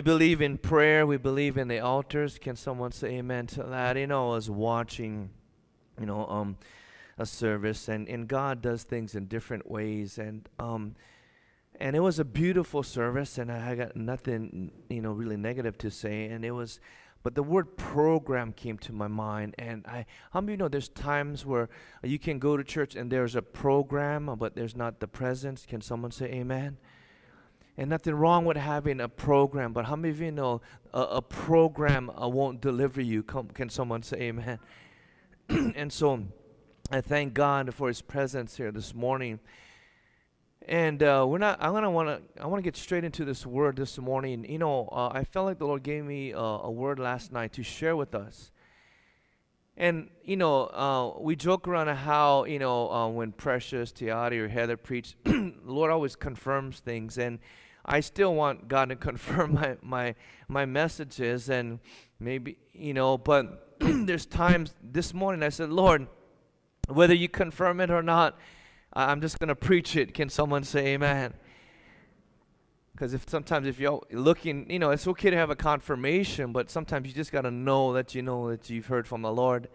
we believe in prayer. We believe in the altars. Can someone say amen to that? You know, I was watching, you know, um, a service, and, and God does things in different ways, and um, and it was a beautiful service, and I got nothing, you know, really negative to say, and it was. But the word program came to my mind, and I, how many you know there's times where you can go to church and there's a program, but there's not the presence? Can someone say amen? And nothing wrong with having a program, but how many of you know a, a program uh, won't deliver you? Come, can someone say amen? and so I thank God for His presence here this morning. And uh, we're not. I'm gonna want to. I want to get straight into this word this morning. You know, uh, I felt like the Lord gave me uh, a word last night to share with us. And you know, uh, we joke around how you know uh, when Precious, Tiati, or Heather preach, the Lord always confirms things, and I still want God to confirm my my my messages and maybe you know, but there's times this morning I said, Lord, whether you confirm it or not, I'm just gonna preach it. Can someone say amen? Because if sometimes if you're looking, you know, it's okay to have a confirmation, but sometimes you just gotta know that you know that you've heard from the Lord.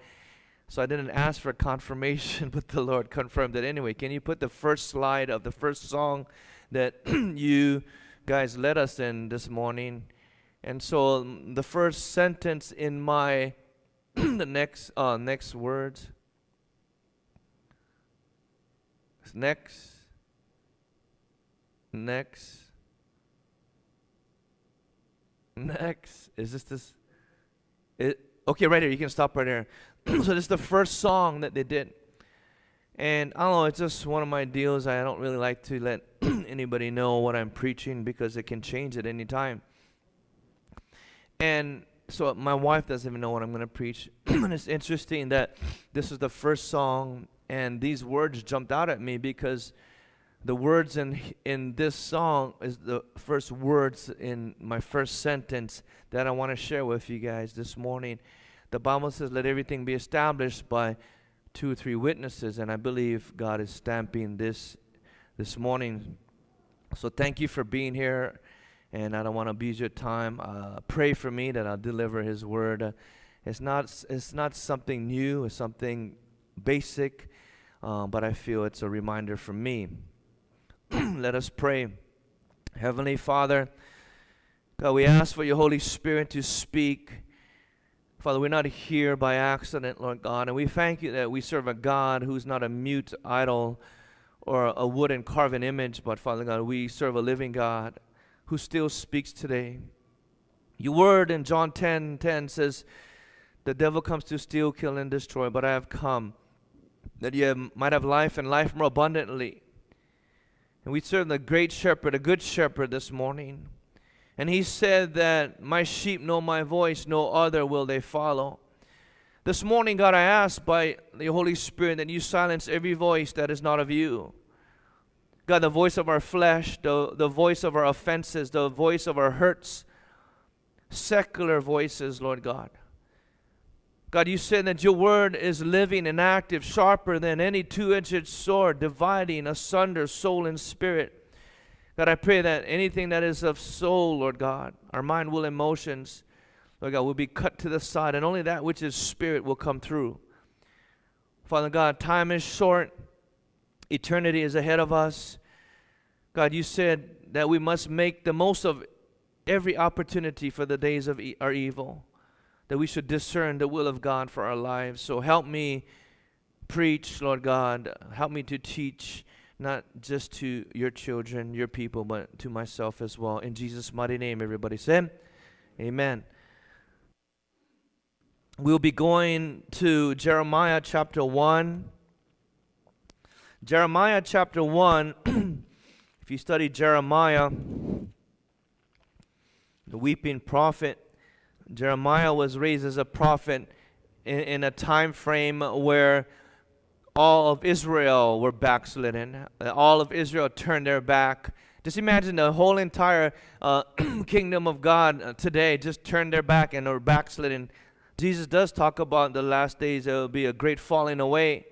So I didn't ask for confirmation, but the Lord confirmed it anyway. Can you put the first slide of the first song that you guys led us in this morning? And so um, the first sentence in my the next uh, next words. Next. Next. Next. Is this this? It, okay, right here. You can stop right here. so this is the first song that they did. And I don't know, it's just one of my deals. I don't really like to let anybody know what I'm preaching because it can change at any time. And so my wife doesn't even know what I'm going to preach. and it's interesting that this is the first song, and these words jumped out at me because the words in in this song is the first words in my first sentence that I want to share with you guys this morning. The Bible says, "Let everything be established by two or three witnesses," and I believe God is stamping this this morning. So thank you for being here and I don't want to abuse your time. Uh, pray for me that I'll deliver His word. It's not it's not something new. It's something basic, uh, but I feel it's a reminder for me. Let us pray. Heavenly Father, God, we ask for your Holy Spirit to speak. Father, we're not here by accident, Lord God, and we thank you that we serve a God who's not a mute idol or a wooden carven image, but Father God, we serve a living God who still speaks today. Your word in John 10 10 says, The devil comes to steal, kill, and destroy, but I have come that you have, might have life and life more abundantly. And we serve the great shepherd, a good shepherd this morning. And he said that my sheep know my voice, no other will they follow. This morning, God, I ask by the Holy Spirit that you silence every voice that is not of you. God, the voice of our flesh, the, the voice of our offenses, the voice of our hurts, secular voices, Lord God. God, you said that your word is living and active, sharper than any two edged sword, dividing asunder soul and spirit. God, I pray that anything that is of soul, Lord God, our mind, will, emotions, Lord God, will be cut to the side, and only that which is spirit will come through. Father God, time is short. Eternity is ahead of us. God, you said that we must make the most of every opportunity for the days of e- our evil, that we should discern the will of God for our lives. So help me preach, Lord God. Help me to teach, not just to your children, your people, but to myself as well. In Jesus' mighty name, everybody say, Amen. We'll be going to Jeremiah chapter 1. Jeremiah chapter 1, if you study Jeremiah, the weeping prophet, Jeremiah was raised as a prophet in, in a time frame where all of Israel were backslidden. All of Israel turned their back. Just imagine the whole entire uh, kingdom of God uh, today just turned their back and are backslidden. Jesus does talk about the last days there will be a great falling away.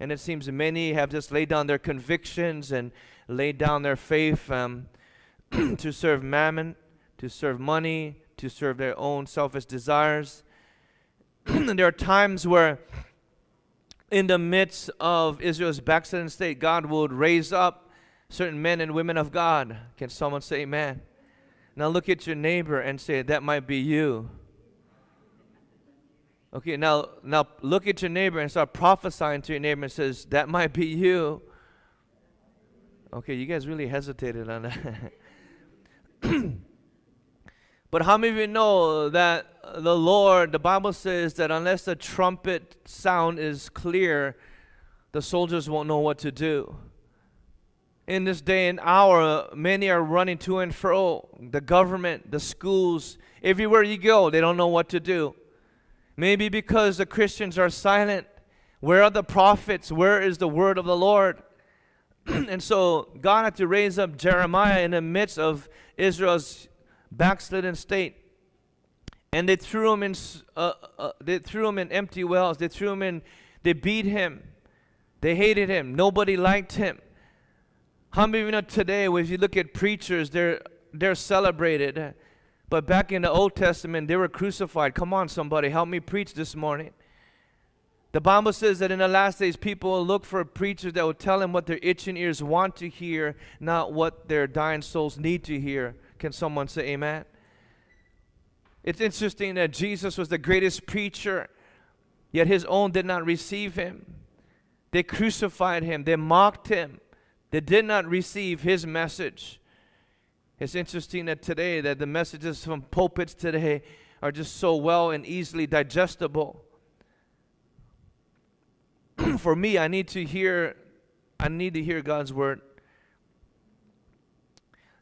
And it seems many have just laid down their convictions and laid down their faith um, to serve mammon, to serve money, to serve their own selfish desires. there are times where, in the midst of Israel's backslidden state, God would raise up certain men and women of God. Can someone say amen? Now look at your neighbor and say, That might be you. Okay, now now look at your neighbor and start prophesying to your neighbor and says, That might be you. Okay, you guys really hesitated on that. but how many of you know that the Lord, the Bible says that unless the trumpet sound is clear, the soldiers won't know what to do. In this day and hour, many are running to and fro. The government, the schools, everywhere you go, they don't know what to do. Maybe because the Christians are silent. Where are the prophets? Where is the word of the Lord? and so God had to raise up Jeremiah in the midst of Israel's backslidden state. And they threw him in, uh, uh, they threw him in empty wells. They threw him in, they beat him. They hated him. Nobody liked him. How many of you know today, if you look at preachers, they're, they're celebrated. But back in the Old Testament, they were crucified. Come on, somebody, help me preach this morning. The Bible says that in the last days, people will look for preachers that will tell them what their itching ears want to hear, not what their dying souls need to hear. Can someone say amen? It's interesting that Jesus was the greatest preacher, yet his own did not receive him. They crucified him, they mocked him, they did not receive his message. It's interesting that today that the messages from pulpits today are just so well and easily digestible. for me, I need to hear I need to hear God's word.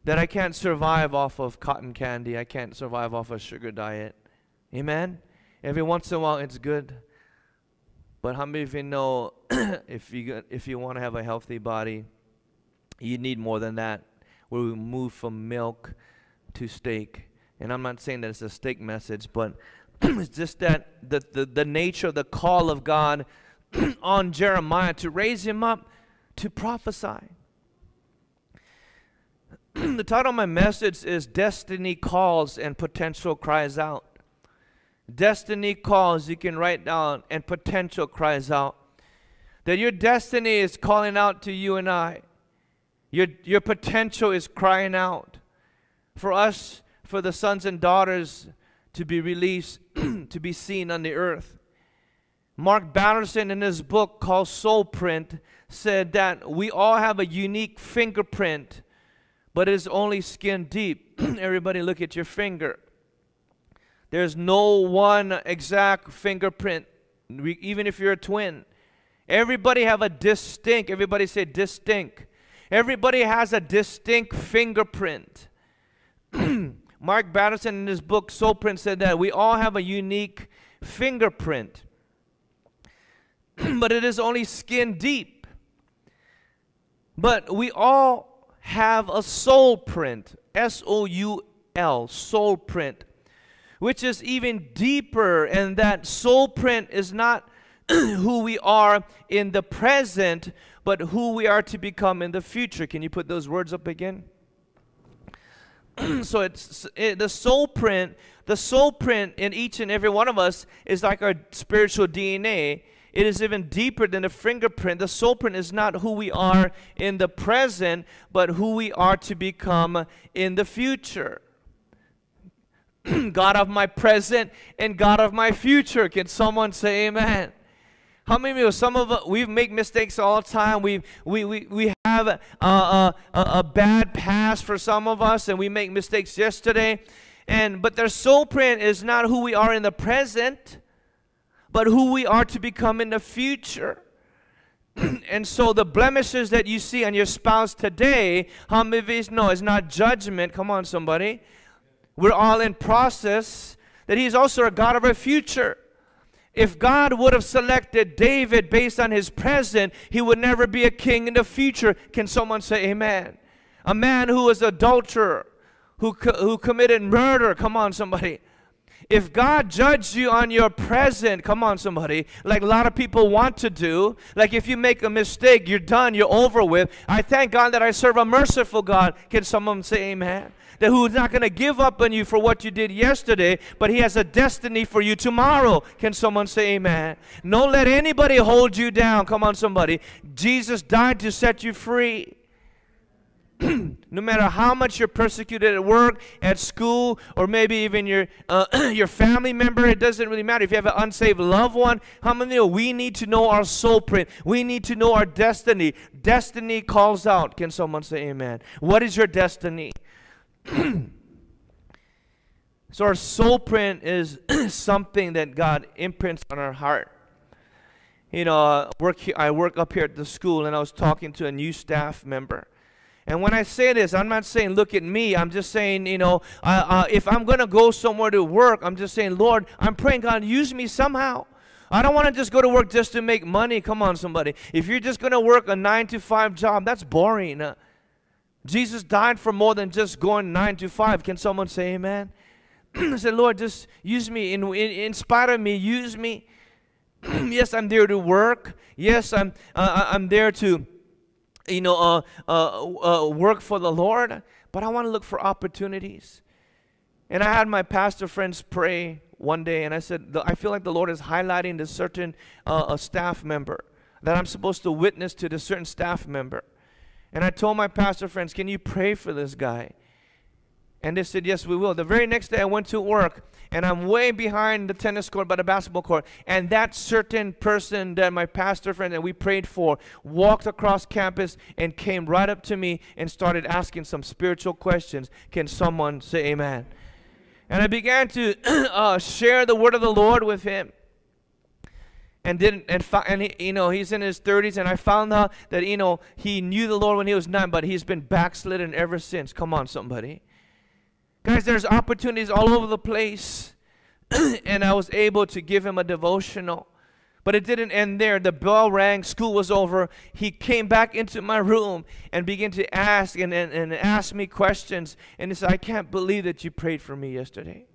That I can't survive off of cotton candy. I can't survive off a sugar diet. Amen. Every once in a while it's good. But how many of you know if you if you want to have a healthy body, you need more than that. Where we move from milk to steak. And I'm not saying that it's a steak message, but it's just that the, the, the nature, of the call of God on Jeremiah to raise him up to prophesy. the title of my message is Destiny Calls and Potential Cries Out. Destiny calls, you can write down, and potential cries out. That your destiny is calling out to you and I. Your, your potential is crying out. For us, for the sons and daughters to be released, to be seen on the earth. Mark Batterson, in his book called Soulprint, said that we all have a unique fingerprint, but it is only skin deep. Everybody, look at your finger. There's no one exact fingerprint, even if you're a twin. Everybody have a distinct, everybody say distinct. Everybody has a distinct fingerprint. Mark Batterson in his book Soulprint said that we all have a unique fingerprint. but it is only skin deep. But we all have a soul print, S O U L, soul print, which is even deeper, and that soul print is not who we are in the present, but who we are to become in the future. Can you put those words up again? so it's it, the soul print, the soul print in each and every one of us is like our spiritual DNA it is even deeper than a fingerprint. The soul print is not who we are in the present, but who we are to become in the future. God of my present and God of my future. Can someone say amen? How many of you, some of us, we make mistakes all the time. We, we, we, we have a, a, a, bad past for some of us, and we make mistakes yesterday. And, but their soul print is not who we are in the present, but who we are to become in the future. and so the blemishes that you see on your spouse today, how many of you know is not judgment? Come on, somebody. We're all in process. That He's also a God of our future. If God would have selected David based on his present, he would never be a king in the future. Can someone say amen? A man who was adulterer, who, co- who committed murder. Come on, somebody If God judged you on your present, come on, somebody, like a lot of people want to do, like if you make a mistake, you're done, you're over with. I thank God that I serve a merciful God. Can someone say amen? That who's not going to give up on you for what you did yesterday, but He has a destiny for you tomorrow. Can someone say amen? Don't let anybody hold you down. Come on, somebody. Jesus died to set you free. no matter how much you're persecuted at work, at school, or maybe even your uh, your family member, it doesn't really matter. If you have an unsaved loved one, how many know we need to know our soul print? We need to know our destiny. Destiny calls out. Can someone say amen? What is your destiny? so our soul print is something that God imprints on our heart. You know, uh, work I work up here at the school, and I was talking to a new staff member and when I say this, I'm not saying, look at me. I'm just saying, you know, uh, uh, if I'm going to go somewhere to work, I'm just saying, Lord, I'm praying, God, use me somehow. I don't want to just go to work just to make money. Come on, somebody. If you're just going to work a nine to five job, that's boring. Uh, Jesus died for more than just going nine to five. Can someone say amen? I said, Lord, just use me. In, in, in spite of me, use me. yes, I'm there to work. Yes, I'm, uh, I'm there to you know, uh, uh, uh, work for the Lord, but I want to look for opportunities. And I had my pastor friends pray one day, and I said, I feel like the Lord is highlighting this certain uh, staff member that I'm supposed to witness to this certain staff member. And I told my pastor friends, Can you pray for this guy? And they said, Yes, we will. The very next day, I went to work and I'm way behind the tennis court by the basketball court. And that certain person that my pastor friend that we prayed for walked across campus and came right up to me and started asking some spiritual questions. Can someone say amen? And I began to uh, share the word of the Lord with him. And didn't and, and he, you know he's in his 30s and I found out that you know he knew the Lord when he was nine but he's been backslidden ever since. Come on somebody. Guys, there's opportunities all over the place. and I was able to give him a devotional. But it didn't end there. The bell rang, school was over. He came back into my room and began to ask and, and, and ask me questions. And he said, I can't believe that you prayed for me yesterday.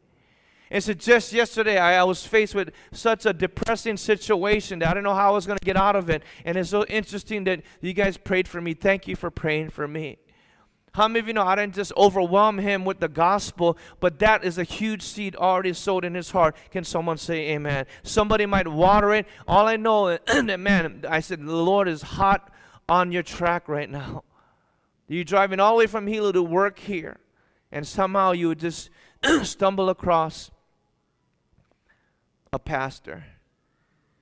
And so just yesterday, I, I was faced with such a depressing situation that I don't know how I was going to get out of it. And it's so interesting that you guys prayed for me. Thank you for praying for me. How many of you know I didn't just overwhelm him with the gospel, but that is a huge seed already sowed in his heart? Can someone say amen? Somebody might water it. All I know is that, man, I said, the Lord is hot on your track right now. You're driving all the way from Hilo to work here, and somehow you would just stumble across a pastor.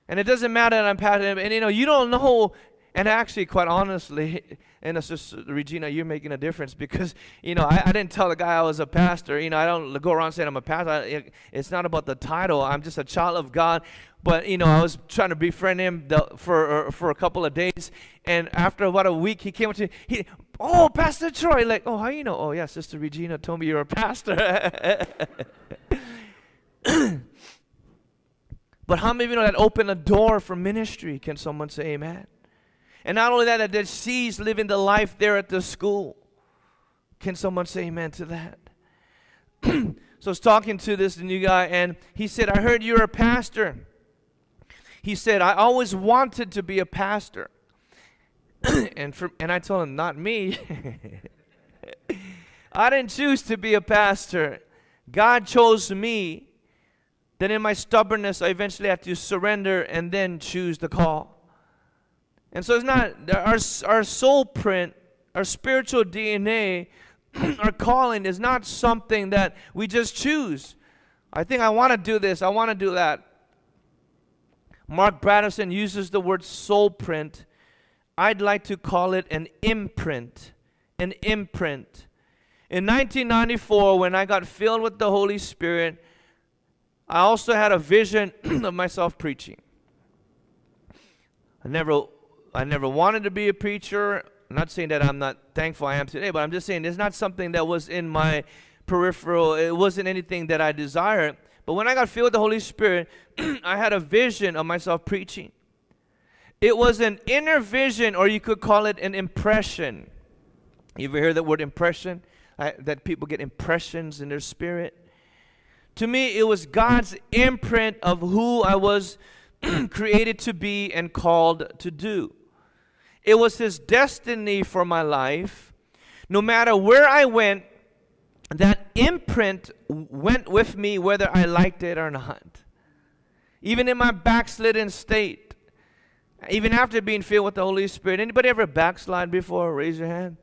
And it doesn't matter that I'm pastor, and you know, you don't know and actually, quite honestly, and it's just Regina, you're making a difference because you know I, I, didn't tell the guy I was a pastor. You know, I don't go around saying I'm a pastor. It, it's not about the title. I'm just a child of God. But you know, I was trying to befriend him the, for uh, for a couple of days, and after about a week, he came up to me. He, oh, Pastor Troy, like, oh, how you know? Oh, yeah, Sister Regina told me you're a pastor. but how many of you know that opened a door for ministry? Can someone say Amen? And not only that, that she's living the life there at the school. Can someone say amen to that? so I was talking to this new guy, and he said, I heard you're a pastor. He said, I always wanted to be a pastor. and, for, and I told him, not me. I didn't choose to be a pastor. God chose me. Then in my stubbornness, I eventually have to surrender and then choose the call. And so it's not our, our soul print, our spiritual DNA, our calling is not something that we just choose. I think I want to do this, I want to do that. Mark Batterson uses the word soul print. I'd like to call it an imprint. An imprint. In 1994, when I got filled with the Holy Spirit, I also had a vision of myself preaching. I never I never wanted to be a preacher. I'm not saying that I'm not thankful I am today, but I'm just saying it's not something that was in my peripheral. It wasn't anything that I desired. But when I got filled with the Holy Spirit, I had a vision of myself preaching. It was an inner vision, or you could call it an impression. You ever hear that word impression? I, that people get impressions in their spirit? To me, it was God's imprint of who I was created to be and called to do. It was His destiny for my life. No matter where I went, that imprint went with me whether I liked it or not. Even in my backslidden state, even after being filled with the Holy Spirit. Anybody ever backslide before? Raise your hand.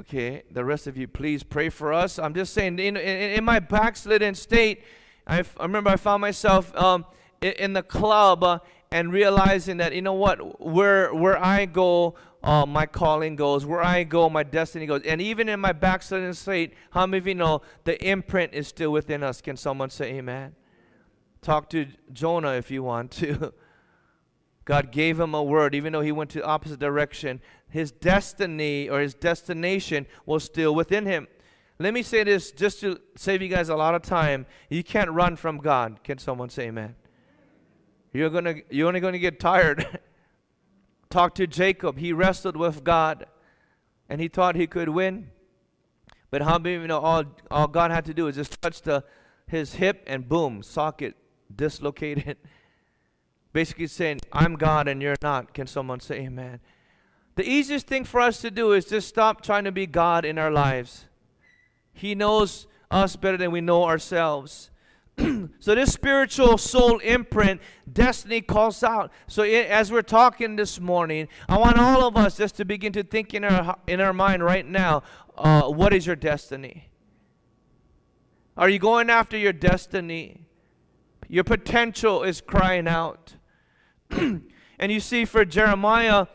Okay, the rest of you, please pray for us. I'm just saying, in, in, in my backslidden state, I, remember I found myself um, in, in, the club uh, and realizing that, you know what, where, where I go, uh, my calling goes. Where I go, my destiny goes. And even in my backslidden state, how many of you know the imprint is still within us? Can someone say amen? Talk to Jonah if you want to. God gave him a word, even though he went to opposite direction. His destiny or his destination was still within him. Let me say this just to save you guys a lot of time. You can't run from God. Can someone say amen? You're gonna you're only gonna get tired. Talk to Jacob. He wrestled with God and he thought he could win. But how many you know all, all God had to do is just touch the his hip and boom, socket dislocated. Basically saying, I'm God and you're not. Can someone say amen? The easiest thing for us to do is just stop trying to be God in our lives. He knows us better than we know ourselves. so this spiritual soul imprint, destiny calls out. So it, as we're talking this morning, I want all of us just to begin to think in our in our mind right now, uh, what is your destiny? Are you going after your destiny? Your potential is crying out. and you see, for Jeremiah,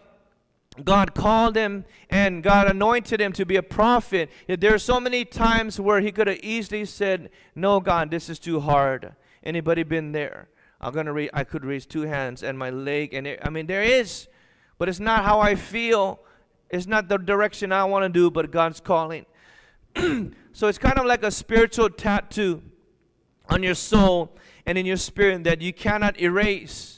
God called him and God anointed him to be a prophet. There are so many times where he could have easily said, "No, God, this is too hard." Anybody been there? I'm gonna raise, I could raise two hands and my leg, and it, I mean there is, but it's not how I feel. It's not the direction I want to do, but God's calling. so it's kind of like a spiritual tattoo on your soul and in your spirit that you cannot erase.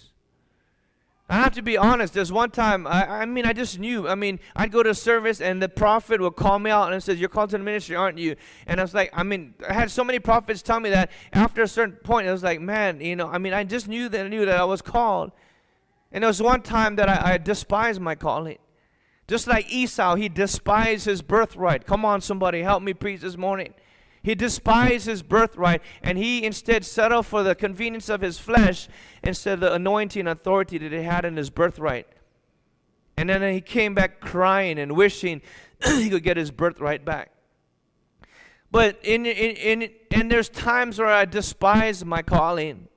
I have to be honest. There's one time, I, I mean, I just knew. I mean, I'd go to service and the prophet would call me out and says, You're called to the ministry, aren't you? And I was like, I mean, I had so many prophets tell me that after a certain point, I was like, Man, you know, I mean, I just knew that I knew that I was called. And there was one time that I, I despised my calling. Just like Esau, he despised his birthright. Come on, somebody, help me preach this morning. He despised his birthright and he instead settled for the convenience of his flesh instead of the anointing authority that he had in his birthright. And then he came back crying and wishing he could get his birthright back. But in, in, in, and there's times where I despise my calling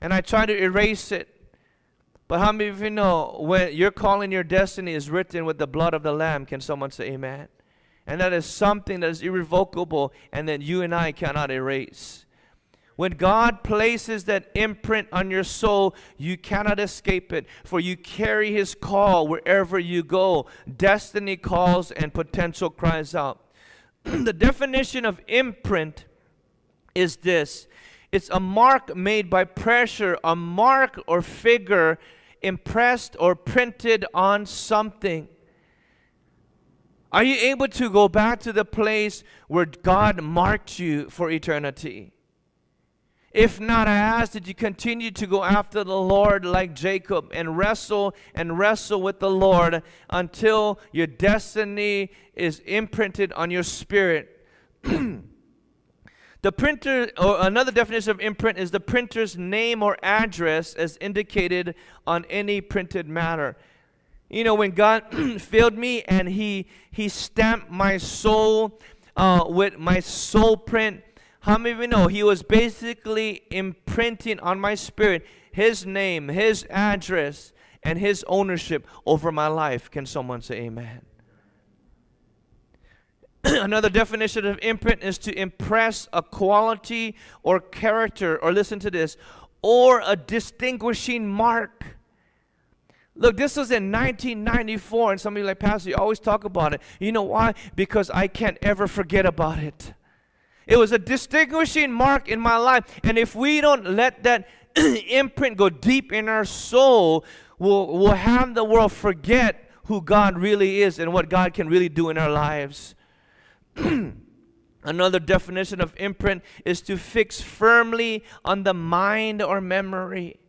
and I try to erase it. But how many of you know when your calling, your destiny is written with the blood of the Lamb? Can someone say amen? And that is something that is irrevocable and that you and I cannot erase. When God places that imprint on your soul, you cannot escape it, for you carry His call wherever you go. Destiny calls and potential cries out. the definition of imprint is this it's a mark made by pressure, a mark or figure impressed or printed on something. Are you able to go back to the place where God marked you for eternity? If not, I ask that you continue to go after the Lord like Jacob and wrestle and wrestle with the Lord until your destiny is imprinted on your spirit. the printer, or another definition of imprint, is the printer's name or address as indicated on any printed matter. You know, when God filled me and He He stamped my soul uh, with my soul print. How many of you know He was basically imprinting on my spirit His name, His address, and His ownership over my life? Can someone say Amen? Another definition of imprint is to impress a quality or character, or listen to this, or a distinguishing mark. Look, this was in 1994, and some of you like, Pastor, you always talk about it. You know why? Because I can't ever forget about it. It was a distinguishing mark in my life. And if we don't let that imprint go deep in our soul, we'll, we'll have the world forget who God really is and what God can really do in our lives. Another definition of imprint is to fix firmly on the mind or memory.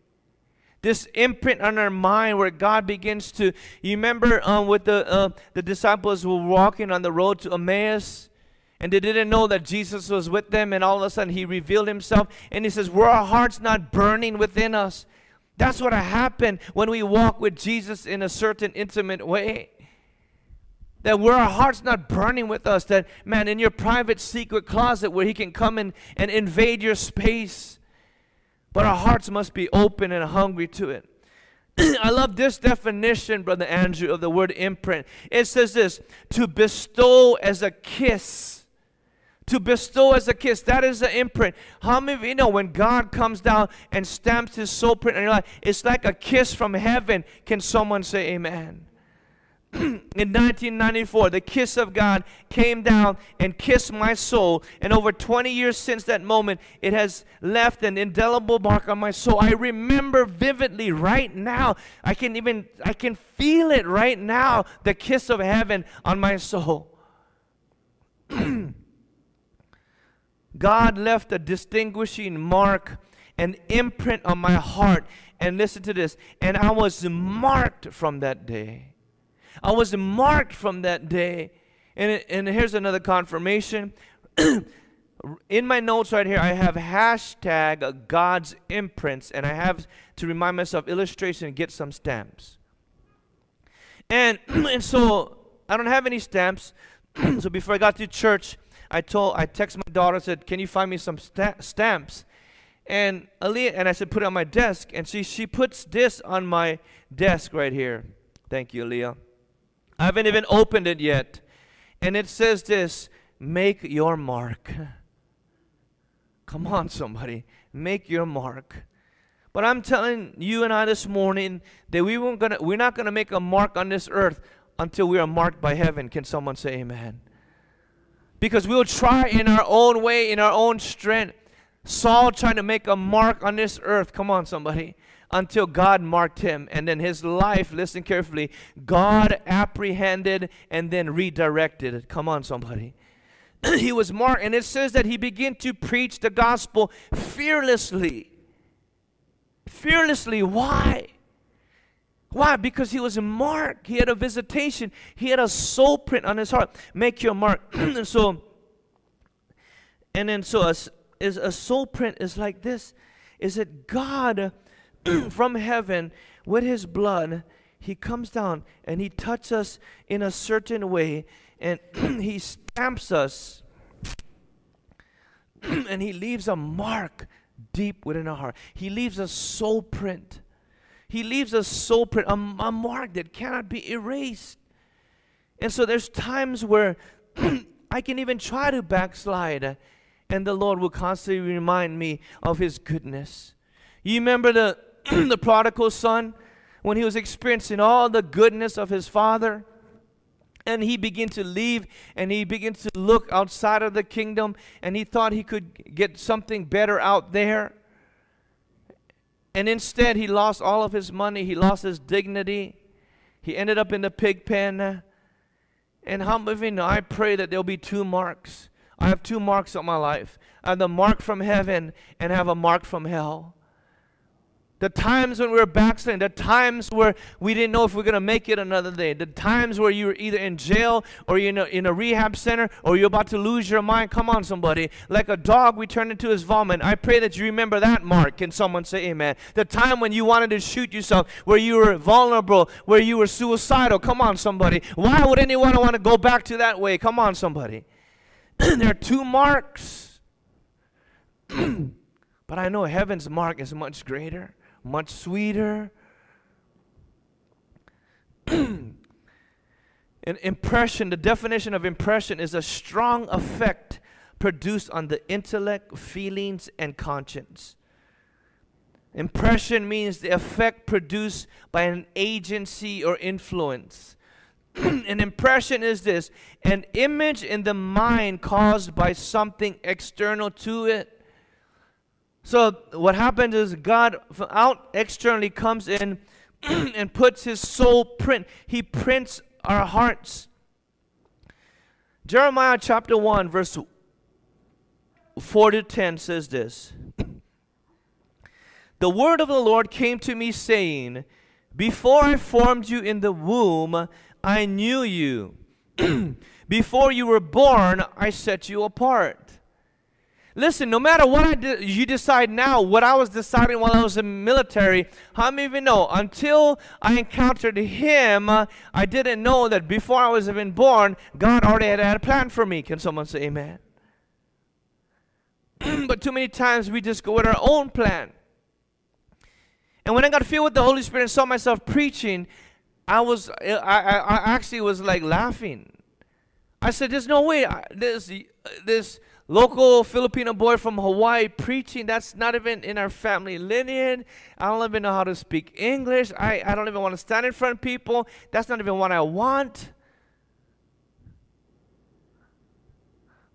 This imprint on our mind where God begins to, you remember um, with the, uh, the disciples were walking on the road to Emmaus and they didn't know that Jesus was with them and all of a sudden he revealed himself and he says, were our hearts not burning within us? That's what happened when we walk with Jesus in a certain intimate way. That where our heart's not burning with us, that man, in your private secret closet where he can come in and invade your space. But our hearts must be open and hungry to it. I love this definition, Brother Andrew, of the word imprint. It says this to bestow as a kiss. To bestow as a kiss. That is the imprint. How many of you know when God comes down and stamps his soul print on your life? It's like a kiss from heaven. Can someone say amen? in 1994, the kiss of God came down and kissed my soul. And over 20 years since that moment, it has left an indelible mark on my soul. I remember vividly right now. I can even, I can feel it right now, the kiss of heaven on my soul. God left a distinguishing mark, an imprint on my heart. And listen to this. And I was marked from that day. I was marked from that day. And, and here's another confirmation. in my notes right here, I have hashtag God's imprints, and I have to remind myself illustration, get some stamps. And, and so I don't have any stamps. so before I got to church, I told I texted my daughter, said, Can you find me some sta- stamps? And Aaliyah, and I said, put it on my desk. And she she puts this on my desk right here. Thank you, Aaliyah. I haven't even opened it yet. And it says this make your mark. Come on, somebody. Make your mark. But I'm telling you and I this morning that we weren't gonna, we're not going to make a mark on this earth until we are marked by heaven. Can someone say amen? Because we'll try in our own way, in our own strength. Saul trying to make a mark on this earth. Come on, somebody until God marked him. And then his life, listen carefully, God apprehended and then redirected. Come on, somebody. he was marked, and it says that he began to preach the gospel fearlessly. Fearlessly. Why? Why? Because he was marked. He had a visitation. He had a soul print on his heart. Make your mark. and so, and then so a, is a soul print is like this. Is that God from heaven with his blood, he comes down and he touches us in a certain way and he stamps us and he leaves a mark deep within our heart. He leaves a soul print. He leaves a soul print, a, a mark that cannot be erased. And so there's times where I can even try to backslide, and the Lord will constantly remind me of His goodness. You remember the the prodigal son when he was experiencing all the goodness of his father and he began to leave and he began to look outside of the kingdom and he thought he could get something better out there. And instead he lost all of his money he lost his dignity he ended up in the pig pen. And how many i pray that there'll be two marks. I have two marks on my life. I have the mark from heaven and I have a mark from hell the times when we were backsliding, the times where we didn't know if we are going to make it another day, the times where you were either in jail or you're in a, in a rehab center or you're about to lose your mind. Come on, somebody. Like a dog we turned into his vomit. I pray that you remember that mark. Can someone say amen? The time when you wanted to shoot yourself, where you were vulnerable, where you were suicidal. Come on, somebody. Why would anyone want to go back to that way? Come on, somebody. there are two marks. but I know heaven's mark is much greater much sweeter. An impression, the definition of impression is a strong effect produced on the intellect, feelings, and conscience. Impression means the effect produced by an agency or influence. an impression is this an image in the mind caused by something external to it so what happens is God out externally comes in and puts his soul print. He prints our hearts. Jeremiah chapter 1 verse 4 to 10 says this The word of the Lord came to me, saying, Before I formed you in the womb, I knew you. Before you were born, I set you apart. Listen, no matter what I de- you decide now, what I was deciding while I was in the military, how many of you know? Until I encountered Him, uh, I didn't know that before I was even born, God already had, had a plan for me. Can someone say Amen? but too many times we just go with our own plan. And when I got filled with the Holy Spirit and saw myself preaching, I was I, I, I actually was like laughing. I said, "There's no way this this local Filipino boy from Hawaii preaching. That's not even in our family lineage. I don't even know how to speak English. I, I don't even want to stand in front of people. That's not even what I want.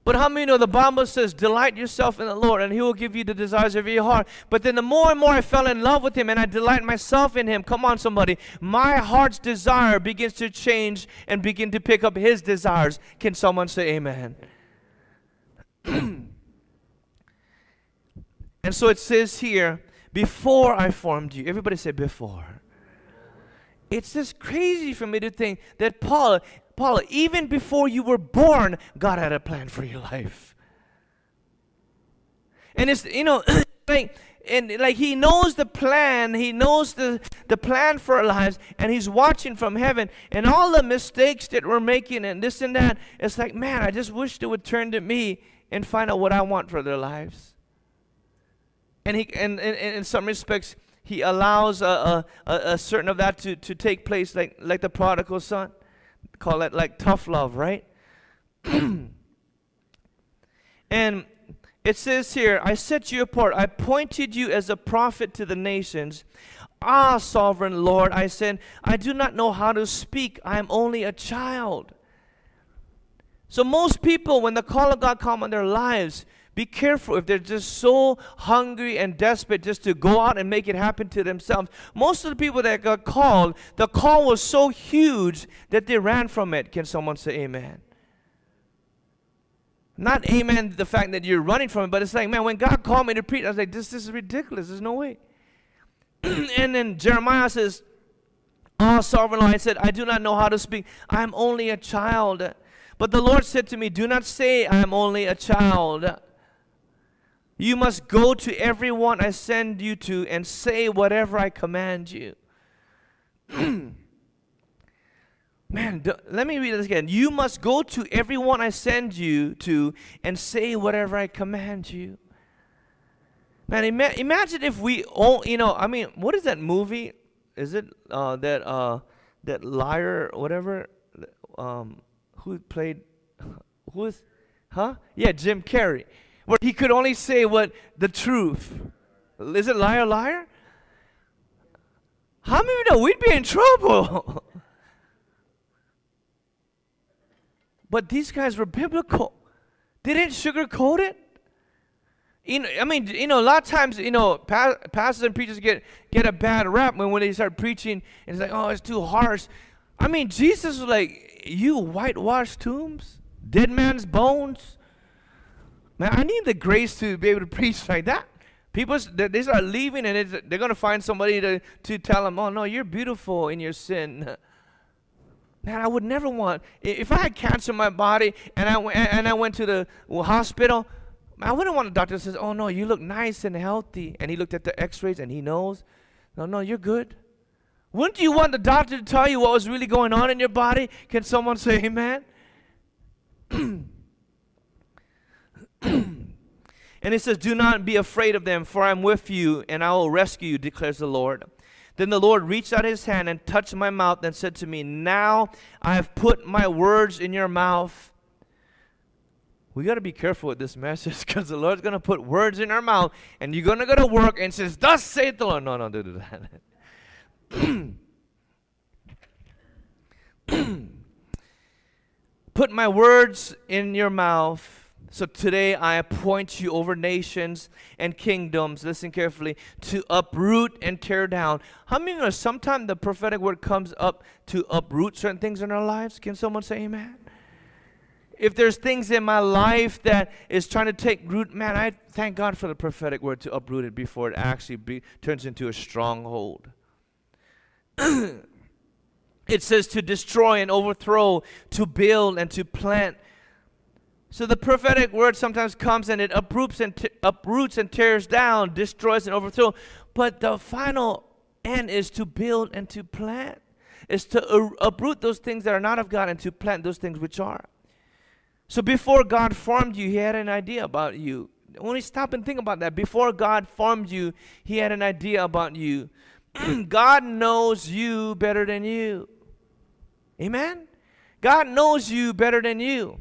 But how many know the Bible says, delight yourself in the Lord, and He will give you the desires of your heart. But then the more and more I fell in love with Him and I delight myself in Him, come on, somebody, my heart's desire begins to change and begin to pick up His desires. Can someone say amen? and so it says here, before I formed you. Everybody say before. It's just crazy for me to think that Paul, Paul, even before you were born, God had a plan for your life. And it's, you know, like, and like he knows the plan he knows the, the plan for our lives and he's watching from heaven and all the mistakes that we're making and this and that it's like man i just wish they would turn to me and find out what I want for their lives. And he, and, and, and in some respects, he allows a, a, a, certain of that to, to take place, like, like the prodigal son. Call it like tough love, right? and it says here, I set you apart. I appointed you as a prophet to the nations. Ah, sovereign Lord, I said, I do not know how to speak. I am only a child. So most people, when the call of God come on their lives, be careful if they're just so hungry and desperate just to go out and make it happen to themselves. Most of the people that got called, the call was so huge that they ran from it. Can someone say amen? Not amen the fact that you're running from it, but it's like, man, when God called me to preach, I was like, this, this is ridiculous. There's no way. and then Jeremiah says, Oh, sovereign Lord, I said, I do not know how to speak. I'm only a child. But the Lord said to me, Do not say, I am only a child. You must go to everyone I send you to and say whatever I command you. Man, do, let me read this again. You must go to everyone I send you to and say whatever I command you. Man, ima- imagine if we all, you know, I mean, what is that movie? Is it uh, that uh, that liar, whatever? Um, who played who is huh? Yeah, Jim Carrey. Where he could only say what the truth. Is it liar liar? How many know we'd be in trouble? but these guys were biblical. They didn't sugarcoat it. You know, I mean, you know, a lot of times, you know, pastors and preachers get get a bad rap when, when they start preaching, and it's like, oh, it's too harsh. I mean, Jesus was like, you whitewashed tombs, dead man's bones. Man, I need the grace to be able to preach like that. People, they start leaving and they're going to find somebody to, to tell them, oh, no, you're beautiful in your sin. Man, I would never want, if I had cancer in my body and I, and I went to the hospital, I wouldn't want a doctor says, oh, no, you look nice and healthy. And he looked at the x rays and he knows. No, no, you're good. Wouldn't you want the doctor to tell you what was really going on in your body? Can someone say amen? and it says, Do not be afraid of them, for I am with you, and I will rescue you, declares the Lord. Then the Lord reached out his hand and touched my mouth and said to me, Now I have put my words in your mouth. We got to be careful with this message because the Lord's going to put words in our mouth and you're going to go to work and says, Thus saith the Lord. No, no, do that. Put my words in your mouth. So today I appoint you over nations and kingdoms, listen carefully, to uproot and tear down. How many know sometimes the prophetic word comes up to uproot certain things in our lives? Can someone say amen? if there's things in my life that is trying to take root, man, I thank God for the prophetic word to uproot it before it actually be, turns into a stronghold. it says to destroy and overthrow, to build and to plant. So the prophetic word sometimes comes and it uproots and uproots and tears down, destroys and overthrows. But the final end is to build and to plant. Is to uproot those things that are not of God and to plant those things which are. So before God formed you, He had an idea about you. Only stop and think about that. Before God formed you, He had an idea about you. God knows you better than you. Amen? God knows you better than you.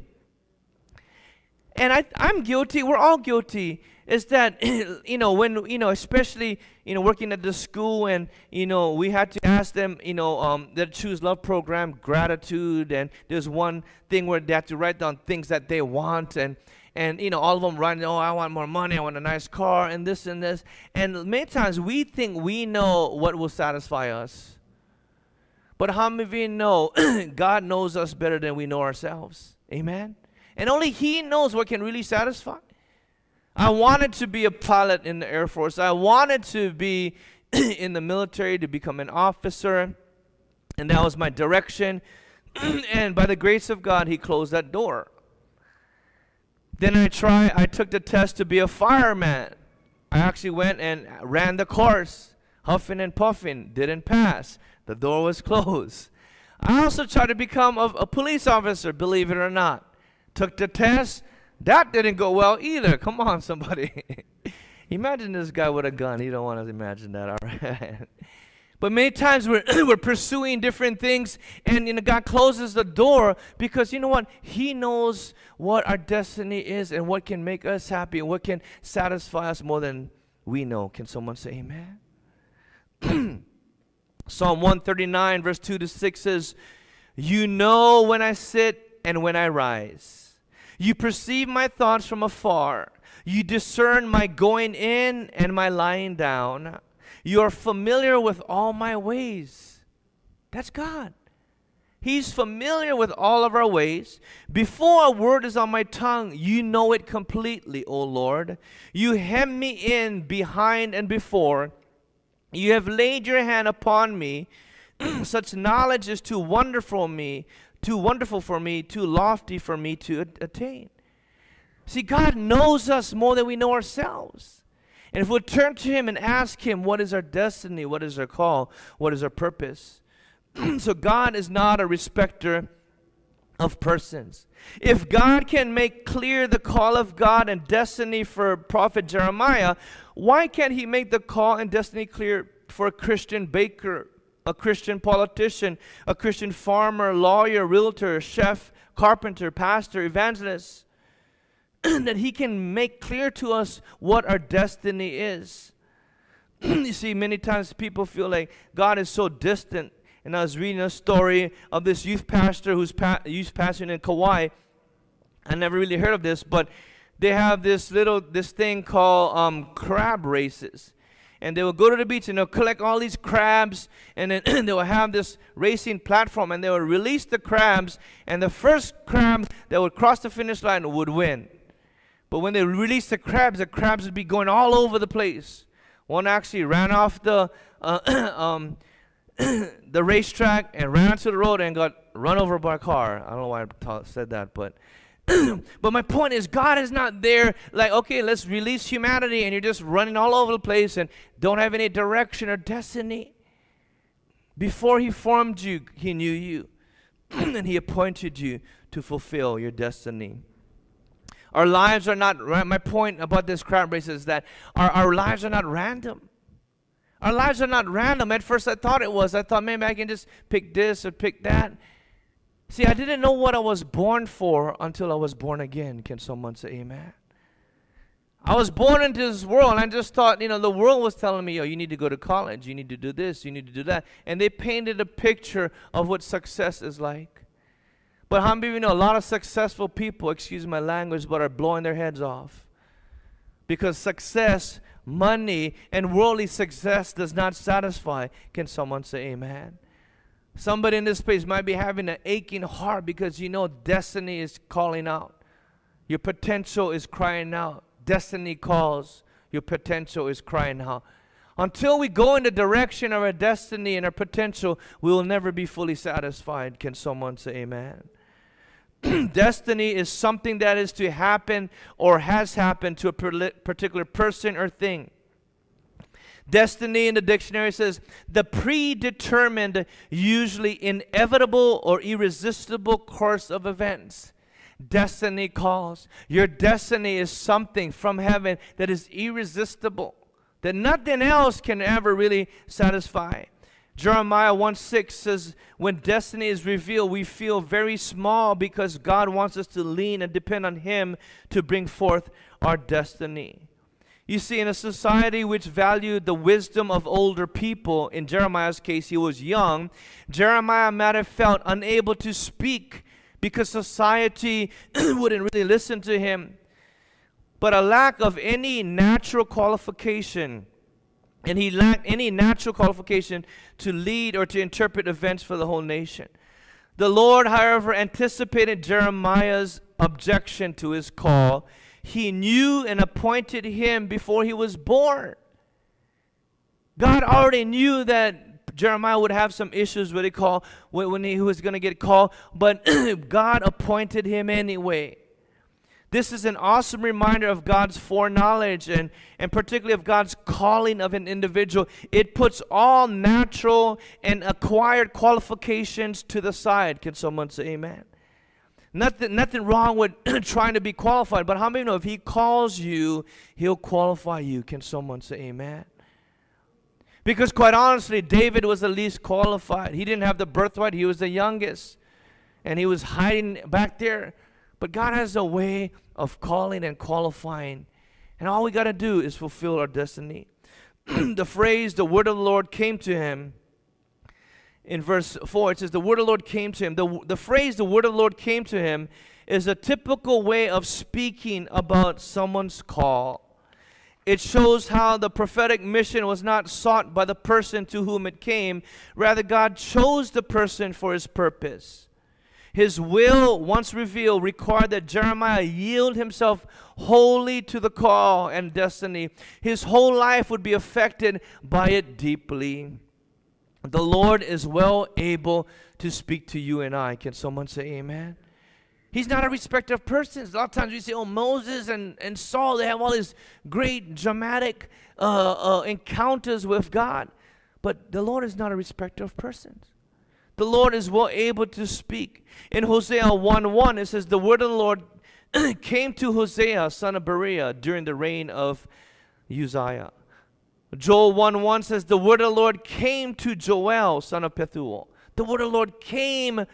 And I, I'm guilty. We're all guilty is that you know when you know especially you know working at the school and you know we had to ask them you know um, the choose love program gratitude and there's one thing where they have to write down things that they want and and you know all of them writing oh i want more money i want a nice car and this and this and many times we think we know what will satisfy us but how many of you know god knows us better than we know ourselves amen and only he knows what can really satisfy I wanted to be a pilot in the Air Force. I wanted to be in the military to become an officer, and that was my direction. and by the grace of God, He closed that door. Then I tried, I took the test to be a fireman. I actually went and ran the course, huffing and puffing, didn't pass. The door was closed. I also tried to become a, a police officer, believe it or not. Took the test, that didn't go well either. Come on, somebody. imagine this guy with a gun. You don't want to imagine that, all right? But many times we're, we're pursuing different things, and you know, God closes the door because you know what? He knows what our destiny is and what can make us happy and what can satisfy us more than we know. Can someone say amen? Psalm 139, verse 2 to 6 says, You know when I sit and when I rise. You perceive my thoughts from afar. You discern my going in and my lying down. You are familiar with all my ways. That's God. He's familiar with all of our ways. Before a word is on my tongue, you know it completely, O Lord. You hem me in behind and before. You have laid your hand upon me. Such knowledge is too wonderful me too wonderful for me, too lofty for me to attain. See, God knows us more than we know ourselves. And if we turn to Him and ask Him, what is our destiny? What is our call? What is our purpose? so, God is not a respecter of persons. If God can make clear the call of God and destiny for prophet Jeremiah, why can't He make the call and destiny clear for a Christian baker a Christian politician, a Christian farmer, lawyer, realtor, chef, carpenter, pastor, evangelist, that he can make clear to us what our destiny is. you see, many times people feel like God is so distant. And I was reading a story of this youth pastor who's pa- youth pastor in Kauai. I never really heard of this, but they have this little this thing called um, crab races and they will go to the beach and they'll collect all these crabs and then they will have this racing platform and they will release the crabs and the first crab that would cross the finish line would win but when they released the crabs the crabs would be going all over the place one actually ran off the uh, um, the racetrack and ran onto the road and got run over by a car i don't know why i said that but but my point is, God is not there like, okay, let's release humanity, and you're just running all over the place and don't have any direction or destiny. Before He formed you, He knew you, and He appointed you to fulfill your destiny. Our lives are not, my point about this crowd race is that our, our lives are not random. Our lives are not random. At first, I thought it was. I thought maybe I can just pick this or pick that. See, I didn't know what I was born for until I was born again. Can someone say amen? I was born into this world and I just thought, you know, the world was telling me, oh, you need to go to college, you need to do this, you need to do that. And they painted a picture of what success is like. But how many of you know a lot of successful people, excuse my language, but are blowing their heads off? Because success, money, and worldly success does not satisfy. Can someone say amen? Somebody in this place might be having an aching heart because you know destiny is calling out. Your potential is crying out. Destiny calls. Your potential is crying out. Until we go in the direction of our destiny and our potential, we will never be fully satisfied. Can someone say amen? destiny is something that is to happen or has happened to a particular person or thing. Destiny in the dictionary says the predetermined, usually inevitable or irresistible course of events. Destiny calls. Your destiny is something from heaven that is irresistible, that nothing else can ever really satisfy. Jeremiah 1 6 says, When destiny is revealed, we feel very small because God wants us to lean and depend on Him to bring forth our destiny. You see, in a society which valued the wisdom of older people, in Jeremiah's case, he was young, Jeremiah might have felt unable to speak because society wouldn't really listen to him. But a lack of any natural qualification, and he lacked any natural qualification to lead or to interpret events for the whole nation. The Lord, however, anticipated Jeremiah's objection to his call he knew and appointed him before he was born. God already knew that Jeremiah would have some issues with it call when he was going to get called, but God appointed him anyway. This is an awesome reminder of God's foreknowledge and, and particularly of God's calling of an individual. It puts all natural and acquired qualifications to the side. Can someone say amen? Nothing, nothing wrong with trying to be qualified, but how many know if He calls you, He'll qualify you? Can someone say amen? Because quite honestly, David was the least qualified. He didn't have the birthright, he was the youngest. And he was hiding back there. But God has a way of calling and qualifying. And all we got to do is fulfill our destiny. the phrase, the word of the Lord came to him, in verse 4, it says, The word of the Lord came to him. The, the phrase, the word of the Lord came to him, is a typical way of speaking about someone's call. It shows how the prophetic mission was not sought by the person to whom it came. Rather, God chose the person for his purpose. His will, once revealed, required that Jeremiah yield himself wholly to the call and destiny. His whole life would be affected by it deeply. The Lord is well able to speak to you and I. Can someone say amen? He's not a respecter of persons. A lot of times we say, oh, Moses and, and Saul, they have all these great dramatic uh, uh, encounters with God. But the Lord is not a respecter of persons. The Lord is well able to speak. In Hosea 1 1, it says, The word of the Lord came to Hosea, son of Berea, during the reign of Uzziah. Joel 1 1 says, The word of the Lord came to Joel, son of Pethuel. The word of the Lord came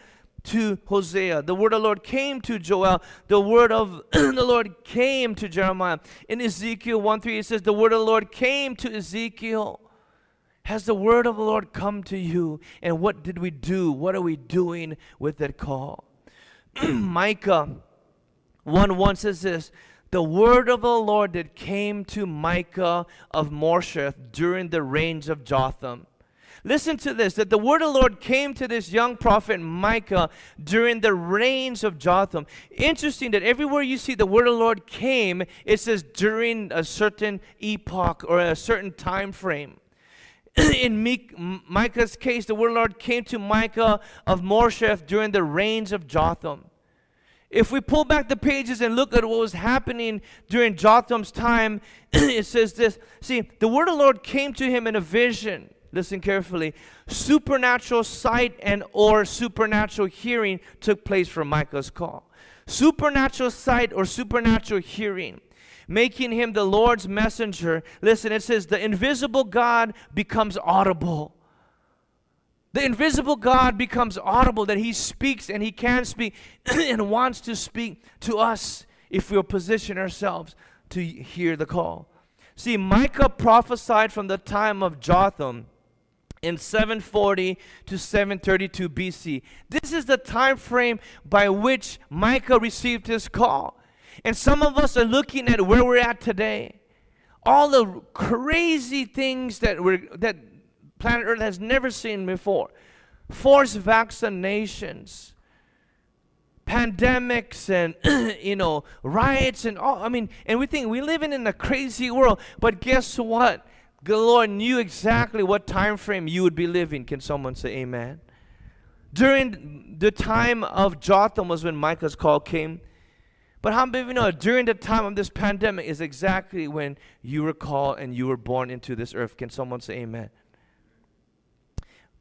to Hosea. The word of the Lord came to Joel. The word of the Lord came to Jeremiah. In Ezekiel 1 3, it says, The word of the Lord came to Ezekiel. Has the word of the Lord come to you? And what did we do? What are we doing with that call? Micah 1 1 says this the word of the Lord that came to Micah of Moresheth during the reigns of Jotham. Listen to this that the word of the Lord came to this young prophet Micah during the reigns of Jotham. Interesting that everywhere you see the word of the Lord came, it says during a certain epoch or a certain time frame. In Micah's case, the word Lord came to Micah of Moresheth during the reigns of Jotham. If we pull back the pages and look at what was happening during Jotham's time, it says this. See, the word of the Lord came to him in a vision. Listen carefully. Supernatural sight and or supernatural hearing took place for Micah's call. Supernatural sight or supernatural hearing making him the Lord's messenger. Listen, it says the invisible God becomes audible. The invisible God becomes audible, that He speaks and He can speak and wants to speak to us if we'll position ourselves to hear the call. See, Micah prophesied from the time of Jotham in 740 to 732 BC. This is the time frame by which Micah received his call. And some of us are looking at where we're at today. All the crazy things that we're that planet Earth has never seen before. forced vaccinations, pandemics, and you know riots and all. I mean, and we think we live in a crazy world, but guess what? The Lord knew exactly what time frame you would be living. Can someone say Amen? During the time of Jotham was when Micah's call came. But how many of you know during the time of this pandemic is exactly when you were called and you were born into this earth? Can someone say amen?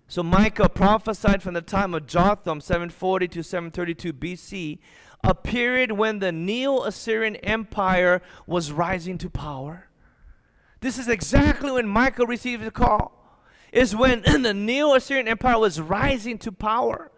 So Micah prophesied from the time of Jotham, 740 to 732 BC, a period when the Neo-Assyrian Empire was rising to power. This is exactly when Micah received the call. Is when the Neo-Assyrian Empire was rising to power.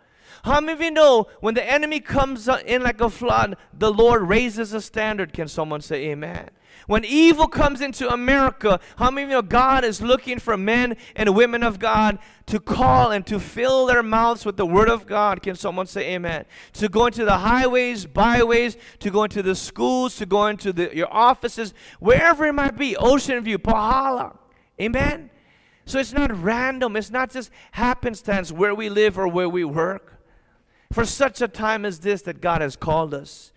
How many of you know when the enemy comes in like a flood, the Lord raises a standard? Can someone say amen? When evil comes into America, how many of you know God is looking for men and women of God to call and to fill their mouths with the word of God? Can someone say amen? To go into the highways, byways, to go into the schools, to go into the, your offices, wherever it might be, Ocean View, Pahala. Amen? So it's not random. It's not just happenstance where we live or where we work. For such a time as this that God has called us.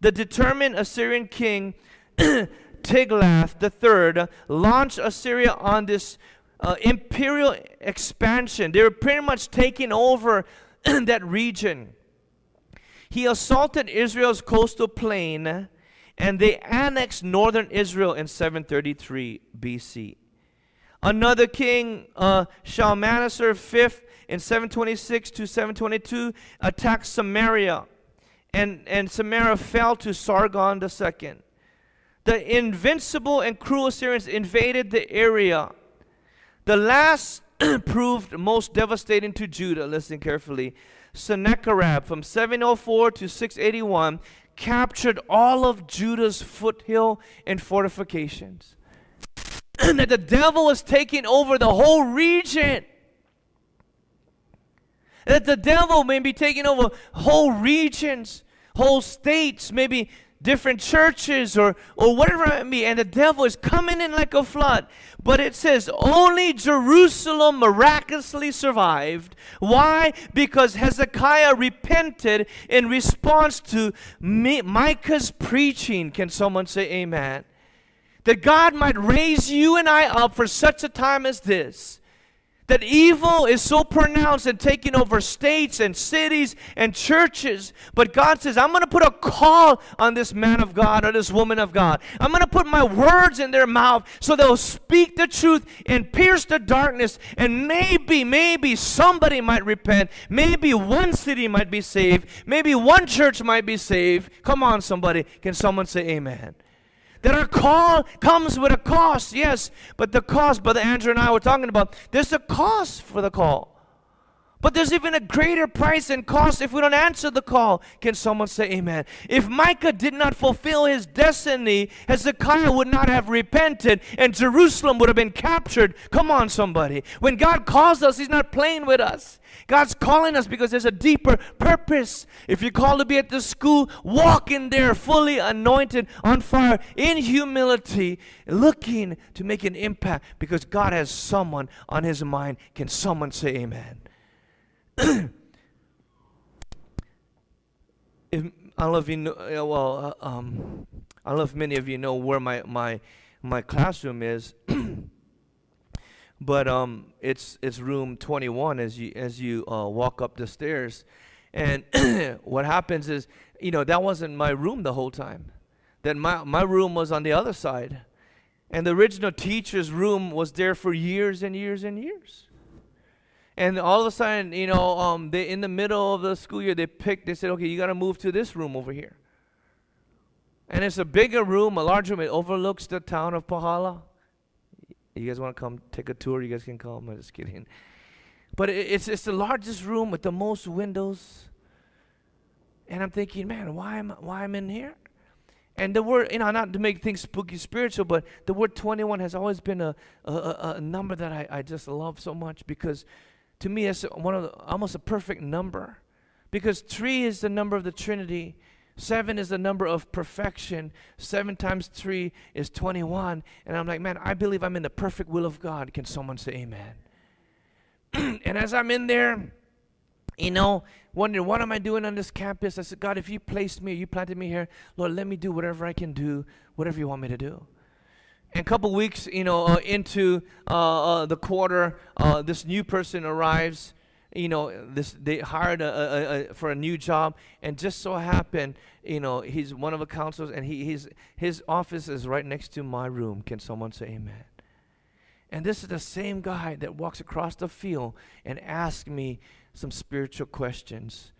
The determined Assyrian king Tiglath III launched Assyria on this uh, imperial expansion. They were pretty much taking over that region. He assaulted Israel's coastal plain and they annexed northern Israel in 733 BC. Another king, uh, Shalmaneser V, in 726 to 722, attacked Samaria, and, and Samaria fell to Sargon II. The invincible and cruel Assyrians invaded the area. The last proved most devastating to Judah. Listen carefully. Sennacherib from 704 to 681 captured all of Judah's foothill and fortifications. and that the devil is taking over the whole region. That the devil may be taking over whole regions, whole states, maybe different churches or, or whatever it may be, and the devil is coming in like a flood. But it says only Jerusalem miraculously survived. Why? Because Hezekiah repented in response to Micah's preaching. Can someone say amen? That God might raise you and I up for such a time as this that evil is so pronounced and taking over states and cities and churches. But God says, I'm going to put a call on this man of God or this woman of God. I'm going to put my words in their mouth so they'll speak the truth and pierce the darkness. And maybe, maybe somebody might repent. Maybe one city might be saved. Maybe one church might be saved. Come on, somebody. Can someone say amen? That our call comes with a cost, yes, but the cost, Brother Andrew and I were talking about, there's a cost for the call. But there's even a greater price and cost if we don't answer the call. Can someone say amen? If Micah did not fulfill his destiny, Hezekiah would not have repented and Jerusalem would have been captured. Come on, somebody. When God calls us, He's not playing with us. God's calling us because there's a deeper purpose. If you're called to be at the school, walk in there fully anointed, on fire, in humility, looking to make an impact because God has someone on His mind. Can someone say amen? If, I if you know, well, uh, um, I if many of you know where my, my, my classroom is. but um, it's it's room 21 as you as you uh, walk up the stairs, and what happens is, you know, that wasn't my room the whole time. That my my room was on the other side, and the original teacher's room was there for years and years and years and all of a sudden, you know, um, they in the middle of the school year, they picked. They said, "Okay, you got to move to this room over here." And it's a bigger room, a large room. It overlooks the town of Pahala. You guys want to come take a tour? You guys can come. I'm just kidding. But it, it's it's the largest room with the most windows. And I'm thinking, man, why am why I'm in here? And the word, you know, not to make things spooky spiritual, but the word 21 has always been a, a, a number that I, I just love so much because to me it's one of the, almost a perfect number because three is the number of the trinity seven is the number of perfection seven times three is 21 and i'm like man i believe i'm in the perfect will of god can someone say amen and as I'm in there, you know, wondering what am I doing on this campus? I said, God, if you placed me, you planted me here, Lord, let me do whatever I can do, whatever you want me to do. A couple weeks, you know, uh, into uh, uh, the quarter, uh, this new person arrives. You know, this they hired a, a, a, for a new job, and just so happened, you know, he's one of the counselors, and he, he's, his office is right next to my room. Can someone say Amen? And this is the same guy that walks across the field and asks me some spiritual questions.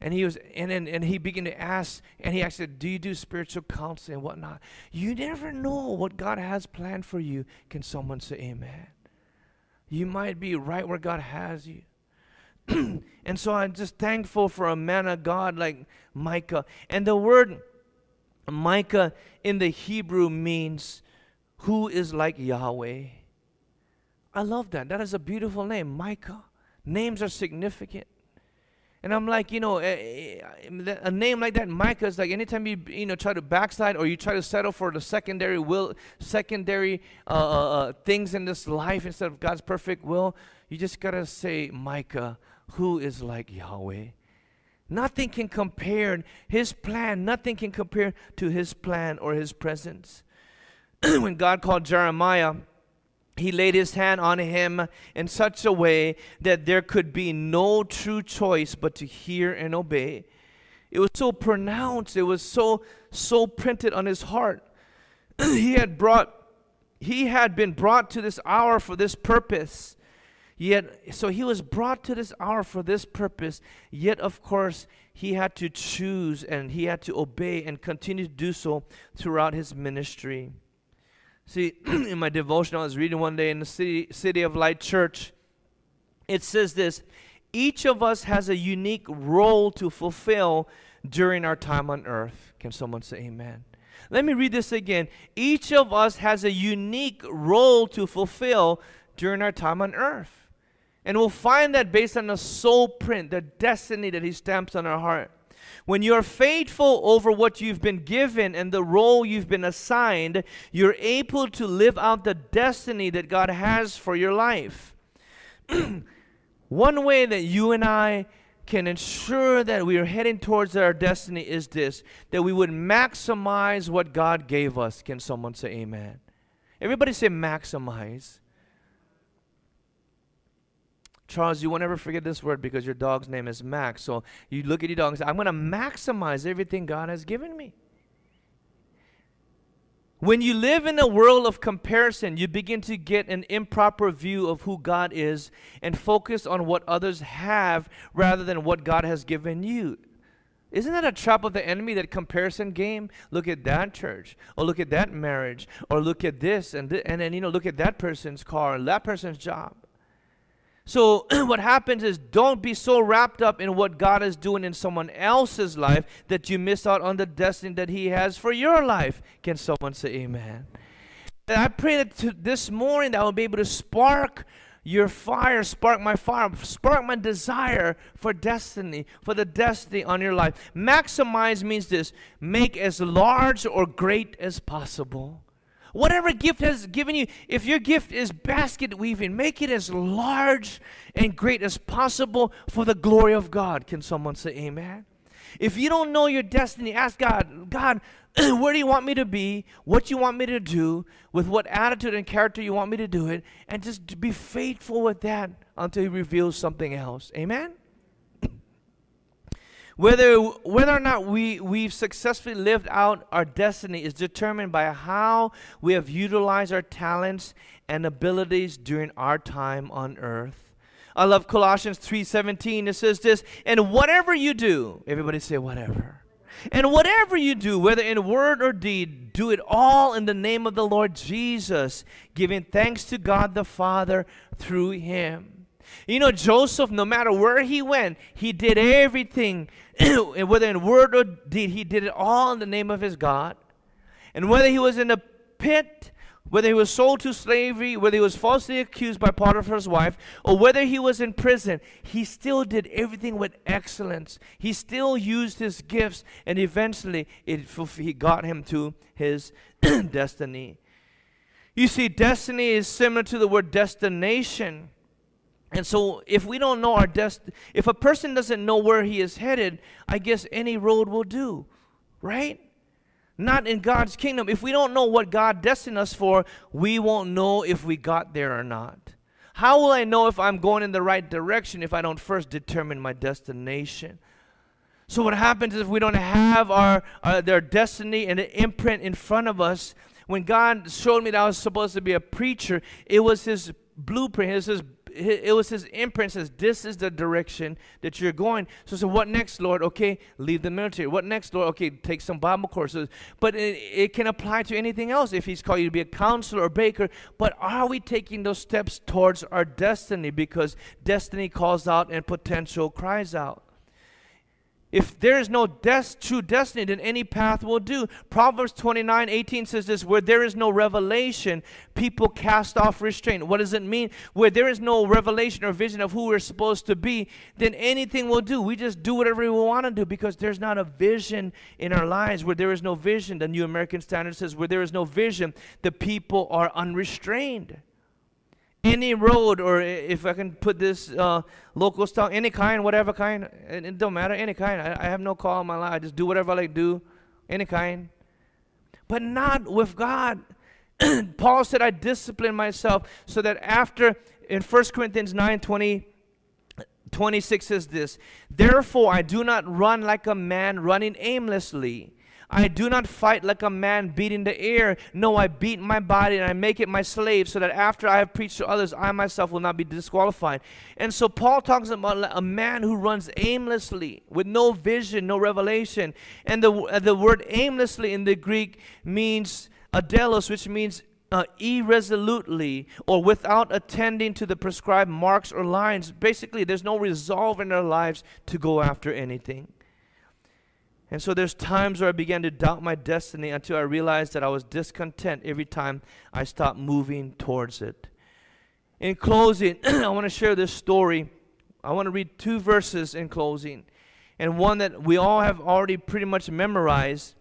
And he was and, and, and he began to ask, and he asked, Do you do spiritual counseling and whatnot? You never know what God has planned for you. Can someone say amen? You might be right where God has you. and so I'm just thankful for a man of God like Micah. And the word Micah in the Hebrew means who is like Yahweh. I love that. That is a beautiful name, Micah. Names are significant. And I'm like, you know, a, a, name like that, Micah, is like anytime you, you know, try to backslide or you try to settle for the secondary will, secondary uh, uh, uh, things in this life instead of God's perfect will, you just gotta say, Micah, who is like Yahweh? Nothing can compare His plan. Nothing can compare to His plan or His presence. when God called Jeremiah he laid his hand on him in such a way that there could be no true choice but to hear and obey. It was so pronounced, it was so so printed on his heart. he had brought he had been brought to this hour for this purpose. Yet so he was brought to this hour for this purpose, yet of course he had to choose and he had to obey and continue to do so throughout his ministry. See, in my devotion, I was reading one day in the City, City of Light Church. It says this Each of us has a unique role to fulfill during our time on earth. Can someone say amen? Let me read this again. Each of us has a unique role to fulfill during our time on earth. And we'll find that based on the soul print, the destiny that He stamps on our heart. When you're faithful over what you've been given and the role you've been assigned, you're able to live out the destiny that God has for your life. One way that you and I can ensure that we are heading towards our destiny is this that we would maximize what God gave us. Can someone say amen? Everybody say maximize. Charles, you won't ever forget this word because your dog's name is Max. So you look at your dog and say, I'm going to maximize everything God has given me. When you live in a world of comparison, you begin to get an improper view of who God is and focus on what others have rather than what God has given you. Isn't that a trap of the enemy, that comparison game? Look at that church, or look at that marriage, or look at this, and, th- and then, you know, look at that person's car, and that person's job. So, what happens is don't be so wrapped up in what God is doing in someone else's life that you miss out on the destiny that He has for your life. Can someone say amen? And I pray that this morning that I will be able to spark your fire, spark my fire, spark my desire for destiny, for the destiny on your life. Maximize means this make as large or great as possible. Whatever gift has given you, if your gift is basket weaving, make it as large and great as possible for the glory of God. Can someone say amen? If you don't know your destiny, ask God, God, where do you want me to be? What you want me to do? With what attitude and character you want me to do it? And just be faithful with that until He reveals something else. Amen? Whether, whether or not we, we've successfully lived out our destiny is determined by how we have utilized our talents and abilities during our time on earth. I love Colossians 3:17. It says this, "And whatever you do, everybody say whatever. And whatever you do, whether in word or deed, do it all in the name of the Lord Jesus, giving thanks to God the Father through him." You know, Joseph, no matter where he went, he did everything, whether in word or deed, he did it all in the name of his God. And whether he was in a pit, whether he was sold to slavery, whether he was falsely accused by Potiphar's wife, or whether he was in prison, he still did everything with excellence. He still used his gifts, and eventually it, he got him to his destiny. You see, destiny is similar to the word destination. And so, if we don't know our destiny, if a person doesn't know where he is headed, I guess any road will do, right? Not in God's kingdom. If we don't know what God destined us for, we won't know if we got there or not. How will I know if I'm going in the right direction if I don't first determine my destination? So, what happens is if we don't have our, our their destiny and the imprint in front of us, when God showed me that I was supposed to be a preacher, it was His blueprint, it was His it was his imprint says this is the direction that you're going. So so what next lord? Okay leave the military. What next lord? Okay take some bible courses. But it, it can apply to anything else if he's called you to be a counselor or baker. But are we taking those steps towards our destiny? Because destiny calls out and potential cries out if there is no des- true destiny, then any path will do. Proverbs 29 18 says this where there is no revelation, people cast off restraint. What does it mean? Where there is no revelation or vision of who we're supposed to be, then anything will do. We just do whatever we want to do because there's not a vision in our lives. Where there is no vision, the New American Standard says, where there is no vision, the people are unrestrained any road, or if I can put this uh, local style, any kind, whatever kind, it, it don't matter, any kind. I, I, have no call in my life. I just do whatever I like do, any kind. But not with God. Paul said, I discipline myself so that after, in 1 Corinthians 9 20, 26 says this, Therefore I do not run like a man running aimlessly. I do not fight like a man beating the air. No, I beat my body and I make it my slave so that after I have preached to others, I myself will not be disqualified. And so Paul talks about a man who runs aimlessly with no vision, no revelation. And the, uh, the word aimlessly in the Greek means adelos, which means uh, irresolutely or without attending to the prescribed marks or lines. Basically, there's no resolve in our lives to go after anything. And so there's times where I began to doubt my destiny until I realized that I was discontent every time I stopped moving towards it. In closing, I want to share this story. I want to read two verses in closing, and one that we all have already pretty much memorized.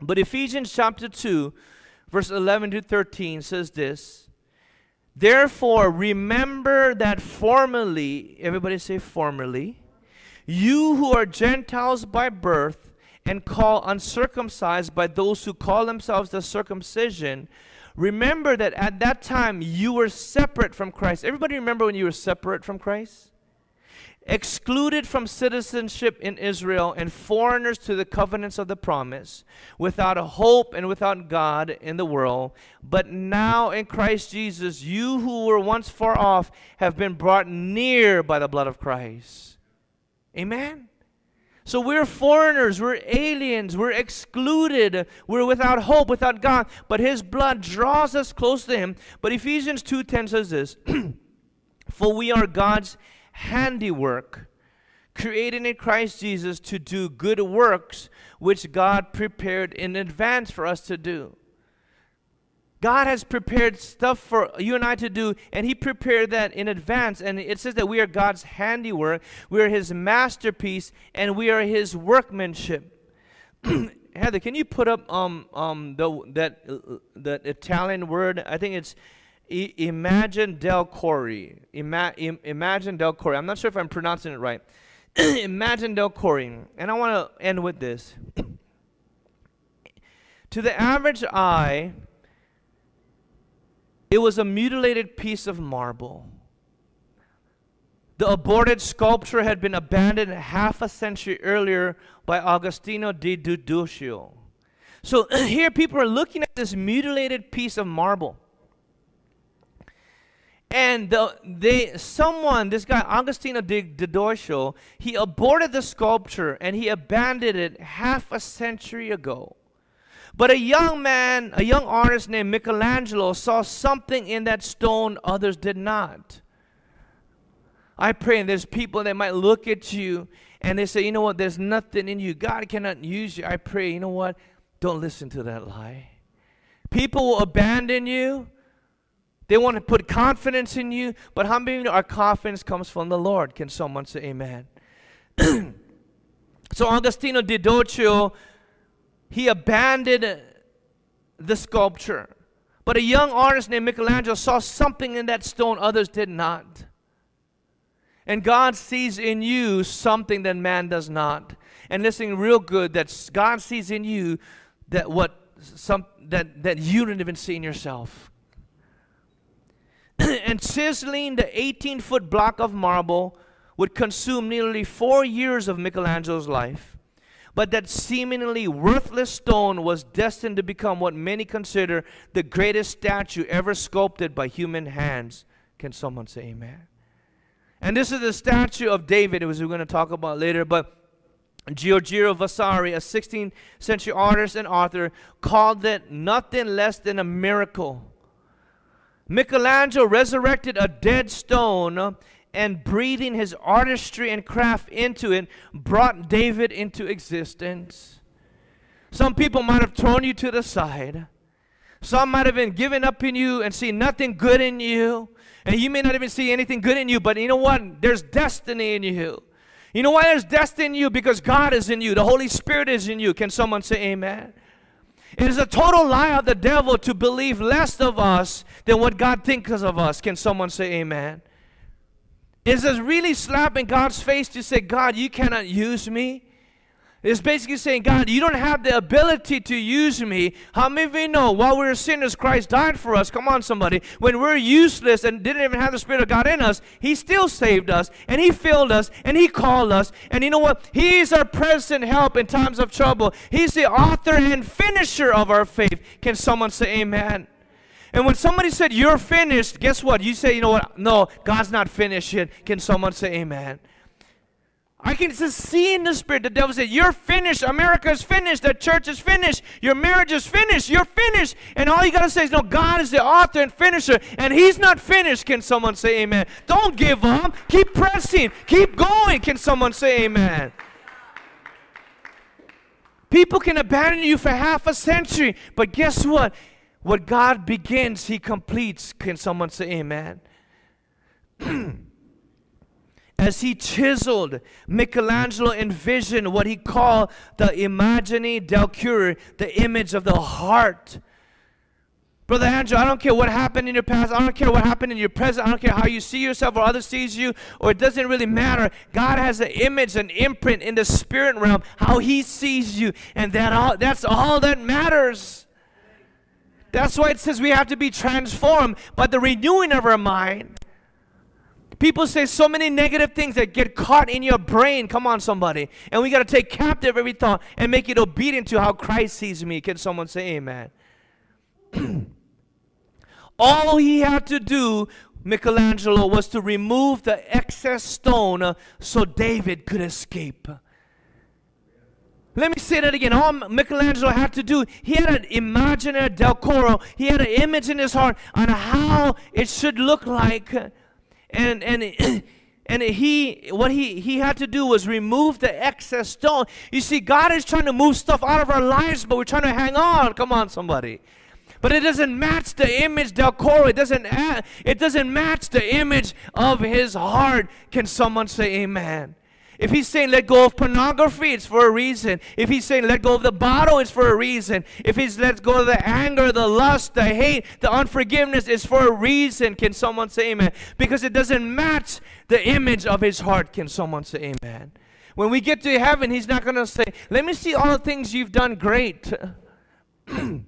But Ephesians chapter 2, verse 11 to 13 says this Therefore, remember that formerly, everybody say formerly you who are Gentiles by birth and call uncircumcised by those who call themselves the circumcision, remember that at that time you were separate from Christ. Everybody remember when you were separate from Christ? excluded from citizenship in Israel and foreigners to the covenants of the promise, without a hope and without God in the world. But now in Christ Jesus, you who were once far off have been brought near by the blood of Christ. Amen? So we're foreigners, we're aliens, we're excluded, we're without hope, without God, but his blood draws us close to him. But Ephesians 2:10 says this, "For we are God's handiwork, created in Christ Jesus to do good works which God prepared in advance for us to do." God has prepared stuff for you and I to do, and He prepared that in advance. And it says that we are God's handiwork, we are His masterpiece, and we are His workmanship. Heather, can you put up um, um, the, that, that Italian word? I think it's Imagine del Cori. Ima- Im- Imagine del Cori. I'm not sure if I'm pronouncing it right. Imagine del Cori. And I want to end with this. to the average eye, it was a mutilated piece of marble. The aborted sculpture had been abandoned half a century earlier by Agostino di Duducio. So here people are looking at this mutilated piece of marble. And the, they, someone, this guy, Agostino di Duducio, he aborted the sculpture and he abandoned it half a century ago. But a young man, a young artist named Michelangelo, saw something in that stone others did not. I pray and there's people that might look at you and they say, you know what, there's nothing in you. God cannot use you. I pray, you know what? Don't listen to that lie. People will abandon you. They want to put confidence in you, but how many our confidence comes from the Lord? Can someone say amen? so Agostino di Duducio he abandoned the sculpture. But a young artist named Michelangelo saw something in that stone others did not. And God sees in you something that man does not. And listen real good that God sees in you that what some that that you didn't even see in yourself. and chiseling the 18 foot block of marble would consume nearly four years of Michelangelo's life. But that seemingly worthless stone was destined to become what many consider the greatest statue ever sculpted by human hands. Can someone say amen? And this is the statue of David, as we're going to talk about later. But Giorgio Vasari, a 16th century artist and author, called it nothing less than a miracle. Michelangelo resurrected a dead stone and breathing his artistry and craft into it brought David into existence. Some people might have thrown you to the side. Some might have been giving up in you and see nothing good in you. And you may not even see anything good in you, but you know what? There's destiny in you. You know why there's destiny in you? Because God is in you. The Holy Spirit is in you. Can someone say amen? It is a total lie of the devil to believe less of us than what God thinks of us. Can someone say amen? Is it really slapping God's face to say, God, you cannot use me? It's basically saying, God, you don't have the ability to use me. How many of you know while we are sinners, Christ died for us? Come on, somebody. When we're useless and didn't even have the Spirit of God in us, He still saved us and He filled us and He called us. And you know what? He is our present help in times of trouble. He's the author and finisher of our faith. Can someone say amen? And when somebody said, You're finished, guess what? You say, You know what? No, God's not finished yet. Can someone say amen? I can just see in the spirit the devil said, You're finished. America is finished. The church is finished. Your marriage is finished. You're finished. And all you got to say is, No, God is the author and finisher. And He's not finished. Can someone say amen? Don't give up. Keep pressing. Keep going. Can someone say amen? People can abandon you for half a century. But guess what? What God begins, He completes. Can someone say amen? As he chiseled, Michelangelo envisioned what he called the immagine del cuore, the image of the heart. Brother Andrew, I don't care what happened in your past. I don't care what happened in your present. I don't care how you see yourself or others sees you, or it doesn't really matter. God has an image, an imprint in the spirit realm, how He sees you, and that all, that's all that matters. That's why it says we have to be transformed by the renewing of our mind. People say so many negative things that get caught in your brain. Come on, somebody. And we got to take captive every thought and make it obedient to how Christ sees me. Can someone say amen? All he had to do, Michelangelo, was to remove the excess stone uh, so David could escape. Let me say that again. All Michelangelo had to do, he had an imaginary decoro. He had an image in his heart on how it should look like. And and and he what he he had to do was remove the excess stone. You see god is trying to move stuff out of our lives but we're trying to hang on. Come on somebody. But it doesn't match the image del coro. It doesn't uh, it doesn't match the image of his heart. Can someone say amen if he's saying let go of pornography, it's for a reason. If he's saying let go of the bottle, it's for a reason. If he's let go of the anger, the lust, the hate, the unforgiveness, it's for a reason. Can someone say amen? Because it doesn't match the image of his heart. Can someone say amen? When we get to heaven, he's not going to say, let me see all the things you've done great.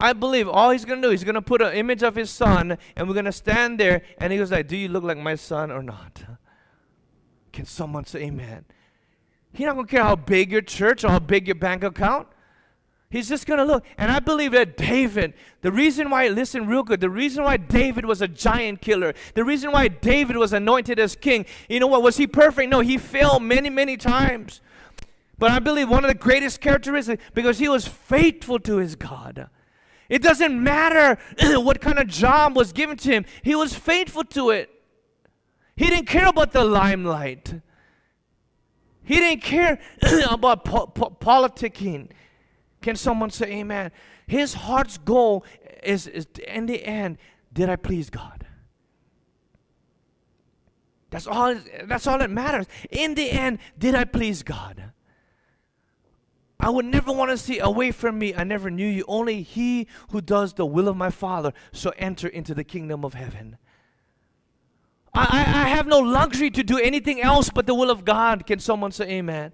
I believe all he's going to do, he's going to put an image of his son, and we're going to stand there, and he goes like, do you look like my son or not? Can someone say amen? He's not going to care how big your church or how big your bank account. He's just going to look. And I believe that David, the reason why, listen real good, the reason why David was a giant killer, the reason why David was anointed as king, you know what? Was he perfect? No, he failed many, many times. But I believe one of the greatest characteristics, because he was faithful to his God. It doesn't matter what kind of job was given to him, he was faithful to it. He didn't care about the limelight. He didn't care about po- po- politicking. Can someone say amen? His heart's goal is, is in the end, did I please God? That's all, that's all that matters. In the end, did I please God? I would never want to see away from me. I never knew you. Only he who does the will of my Father shall enter into the kingdom of heaven. I, I have no luxury to do anything else but the will of God. Can someone say amen?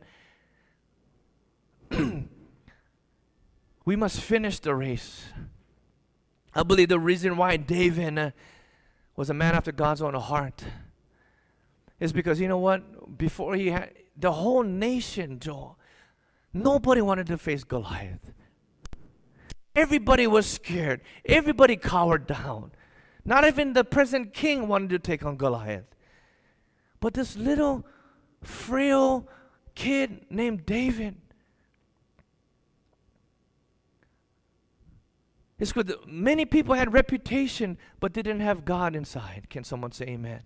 we must finish the race. I believe the reason why David uh, was a man after God's own heart is because you know what? Before he had the whole nation, Joel, nobody wanted to face Goliath. Everybody was scared. Everybody cowered down. Not even the present king wanted to take on Goliath. But this little frail kid named David. It's good. Many people had reputation, but they didn't have God inside. Can someone say amen?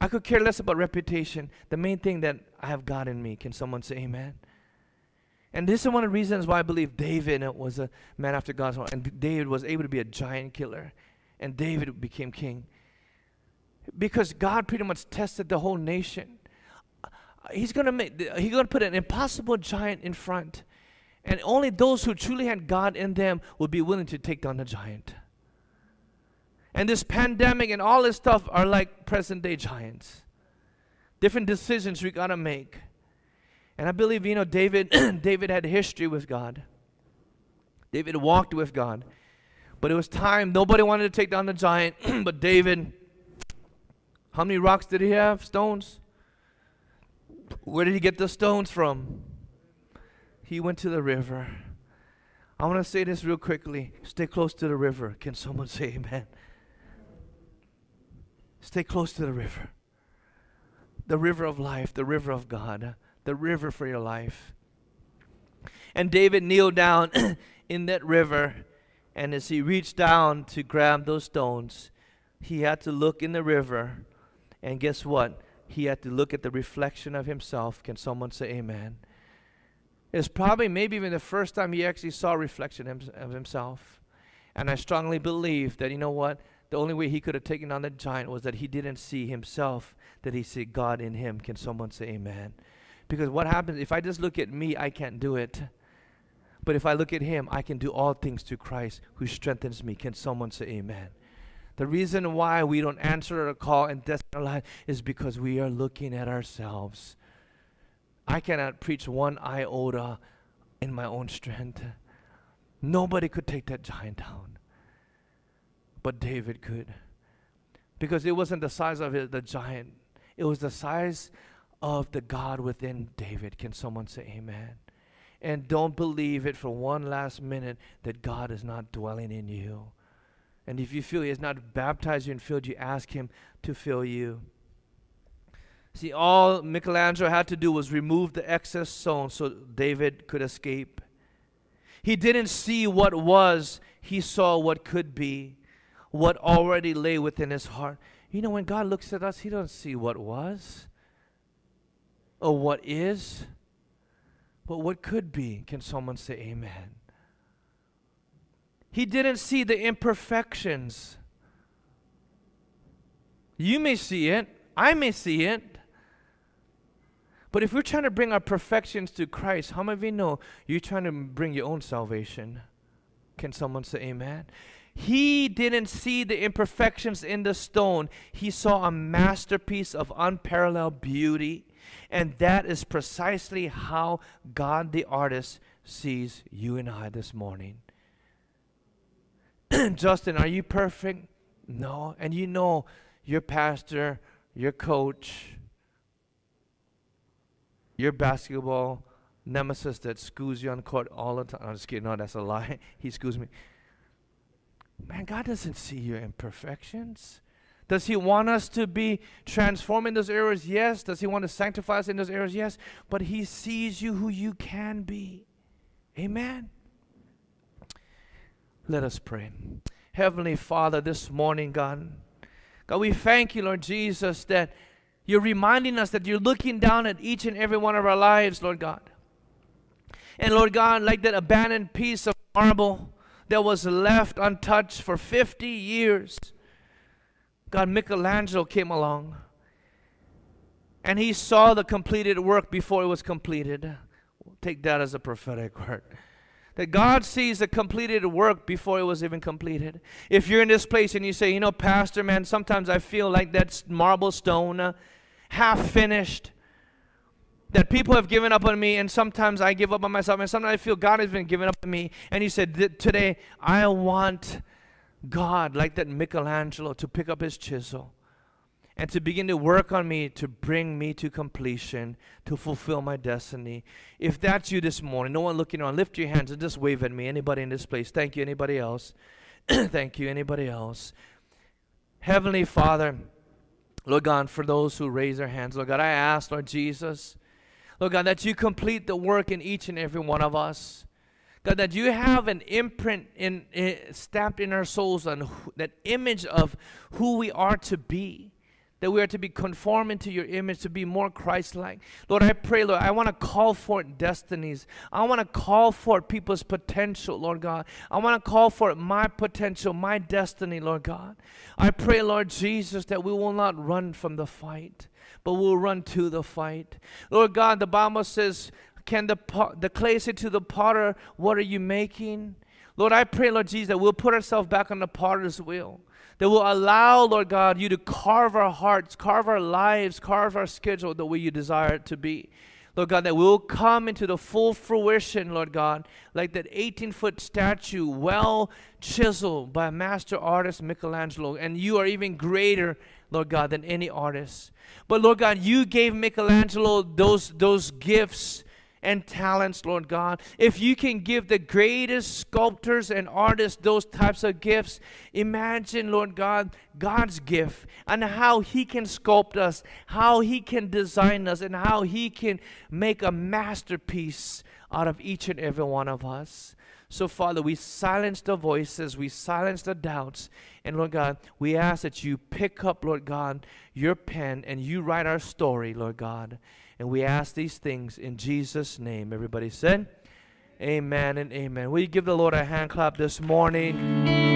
I could care less about reputation. The main thing that I have God in me. Can someone say amen? And this is one of the reasons why I believe David was a man after God's heart. And David was able to be a giant killer. And David became king. Because God pretty much tested the whole nation. He's gonna make he's gonna put an impossible giant in front. And only those who truly had God in them would be willing to take down the giant. And this pandemic and all this stuff are like present day giants. Different decisions we gotta make. And I believe, you know, David, David had history with God. David walked with God. But it was time. Nobody wanted to take down the giant. but David, how many rocks did he have? Stones? Where did he get the stones from? He went to the river. I want to say this real quickly. Stay close to the river. Can someone say amen? Stay close to the river. The river of life, the river of God the river for your life. And David kneeled down in that river, and as he reached down to grab those stones, he had to look in the river, and guess what? He had to look at the reflection of himself. Can someone say amen? It's probably maybe even the first time he actually saw a reflection of himself. And I strongly believe that, you know what? The only way he could have taken on the giant was that he didn't see himself, that he see God in him. Can someone say amen? Because what happens if I just look at me, I can't do it. But if I look at him, I can do all things through Christ who strengthens me. Can someone say amen? The reason why we don't answer a call and death in our life is because we are looking at ourselves. I cannot preach one iota in my own strength. Nobody could take that giant down. But David could. Because it wasn't the size of the giant, it was the size of the God within David. Can someone say amen? And don't believe it for one last minute that God is not dwelling in you. And if you feel He has not baptized you and filled you, ask Him to fill you. See, all Michelangelo had to do was remove the excess stone so David could escape. He didn't see what was, he saw what could be, what already lay within his heart. You know, when God looks at us, He doesn't see what was, or what is, but what could be. Can someone say amen? He didn't see the imperfections. You may see it, I may see it. But if we're trying to bring our perfections to Christ, how many of you know you're trying to bring your own salvation? Can someone say amen? He didn't see the imperfections in the stone. He saw a masterpiece of unparalleled beauty. And that is precisely how God the artist sees you and I this morning. Justin, are you perfect? No. And you know your pastor, your coach, your basketball nemesis that screws you on court all the time. I'm just kidding. No, that's a lie. he screws me. Man, God doesn't see your imperfections. Does He want us to be transformed in those areas? Yes. Does He want to sanctify us in those areas? Yes. But He sees you who you can be. Amen. Let us pray. Heavenly Father, this morning, God, God, we thank you, Lord Jesus, that you're reminding us that you're looking down at each and every one of our lives, Lord God. And Lord God, like that abandoned piece of marble that was left untouched for 50 years. God, Michelangelo came along and he saw the completed work before it was completed. Take that as a prophetic word. That God sees the completed work before it was even completed. If you're in this place and you say, you know, Pastor, man, sometimes I feel like that marble stone, uh, half finished, that people have given up on me, and sometimes I give up on myself, and sometimes I feel God has been giving up on me. And you said, today, I want God, like that Michelangelo, to pick up his chisel and to begin to work on me to bring me to completion, to fulfill my destiny. If that's you this morning, no one looking around, lift your hands and just wave at me. Anybody in this place? Thank you. Anybody else? Thank you. Anybody else? Heavenly Father, Lord God, for those who raise their hands, Lord God, I ask, Lord Jesus, Lord God, that you complete the work in each and every one of us. God, that you have an imprint in, in stamped in our souls on who, that image of who we are to be that we are to be conformed into your image to be more Christ-like. Lord, I pray, Lord, I want to call forth destinies. I want to call forth people's potential, Lord God. I want to call forth my potential, my destiny, Lord God. I pray, Lord Jesus, that we will not run from the fight, but we'll run to the fight. Lord God, the Bible says, can the, the clay say to the potter, what are you making? Lord, I pray, Lord Jesus, that we'll put ourselves back on the potter's wheel that will allow, Lord God, you to carve our hearts, carve our lives, carve our schedule the way you desire it to be. Lord God, that we'll come into the full fruition, Lord God, like that 18 foot statue, well chiseled by master artist, Michelangelo. And you are even greater, Lord God, than any artist. But Lord God, you gave Michelangelo those, those gifts and talents, Lord God. If you can give the greatest sculptors and artists those types of gifts, imagine, Lord God, God's gift and how He can sculpt us, how He can design us, and how He can make a masterpiece out of each and every one of us. So, Father, we silence the voices, we silence the doubts, and Lord God, we ask that you pick up, Lord God, your pen and you write our story, Lord God. And we ask these things in Jesus' name. Everybody said, Amen and amen. Will you give the Lord a hand clap this morning?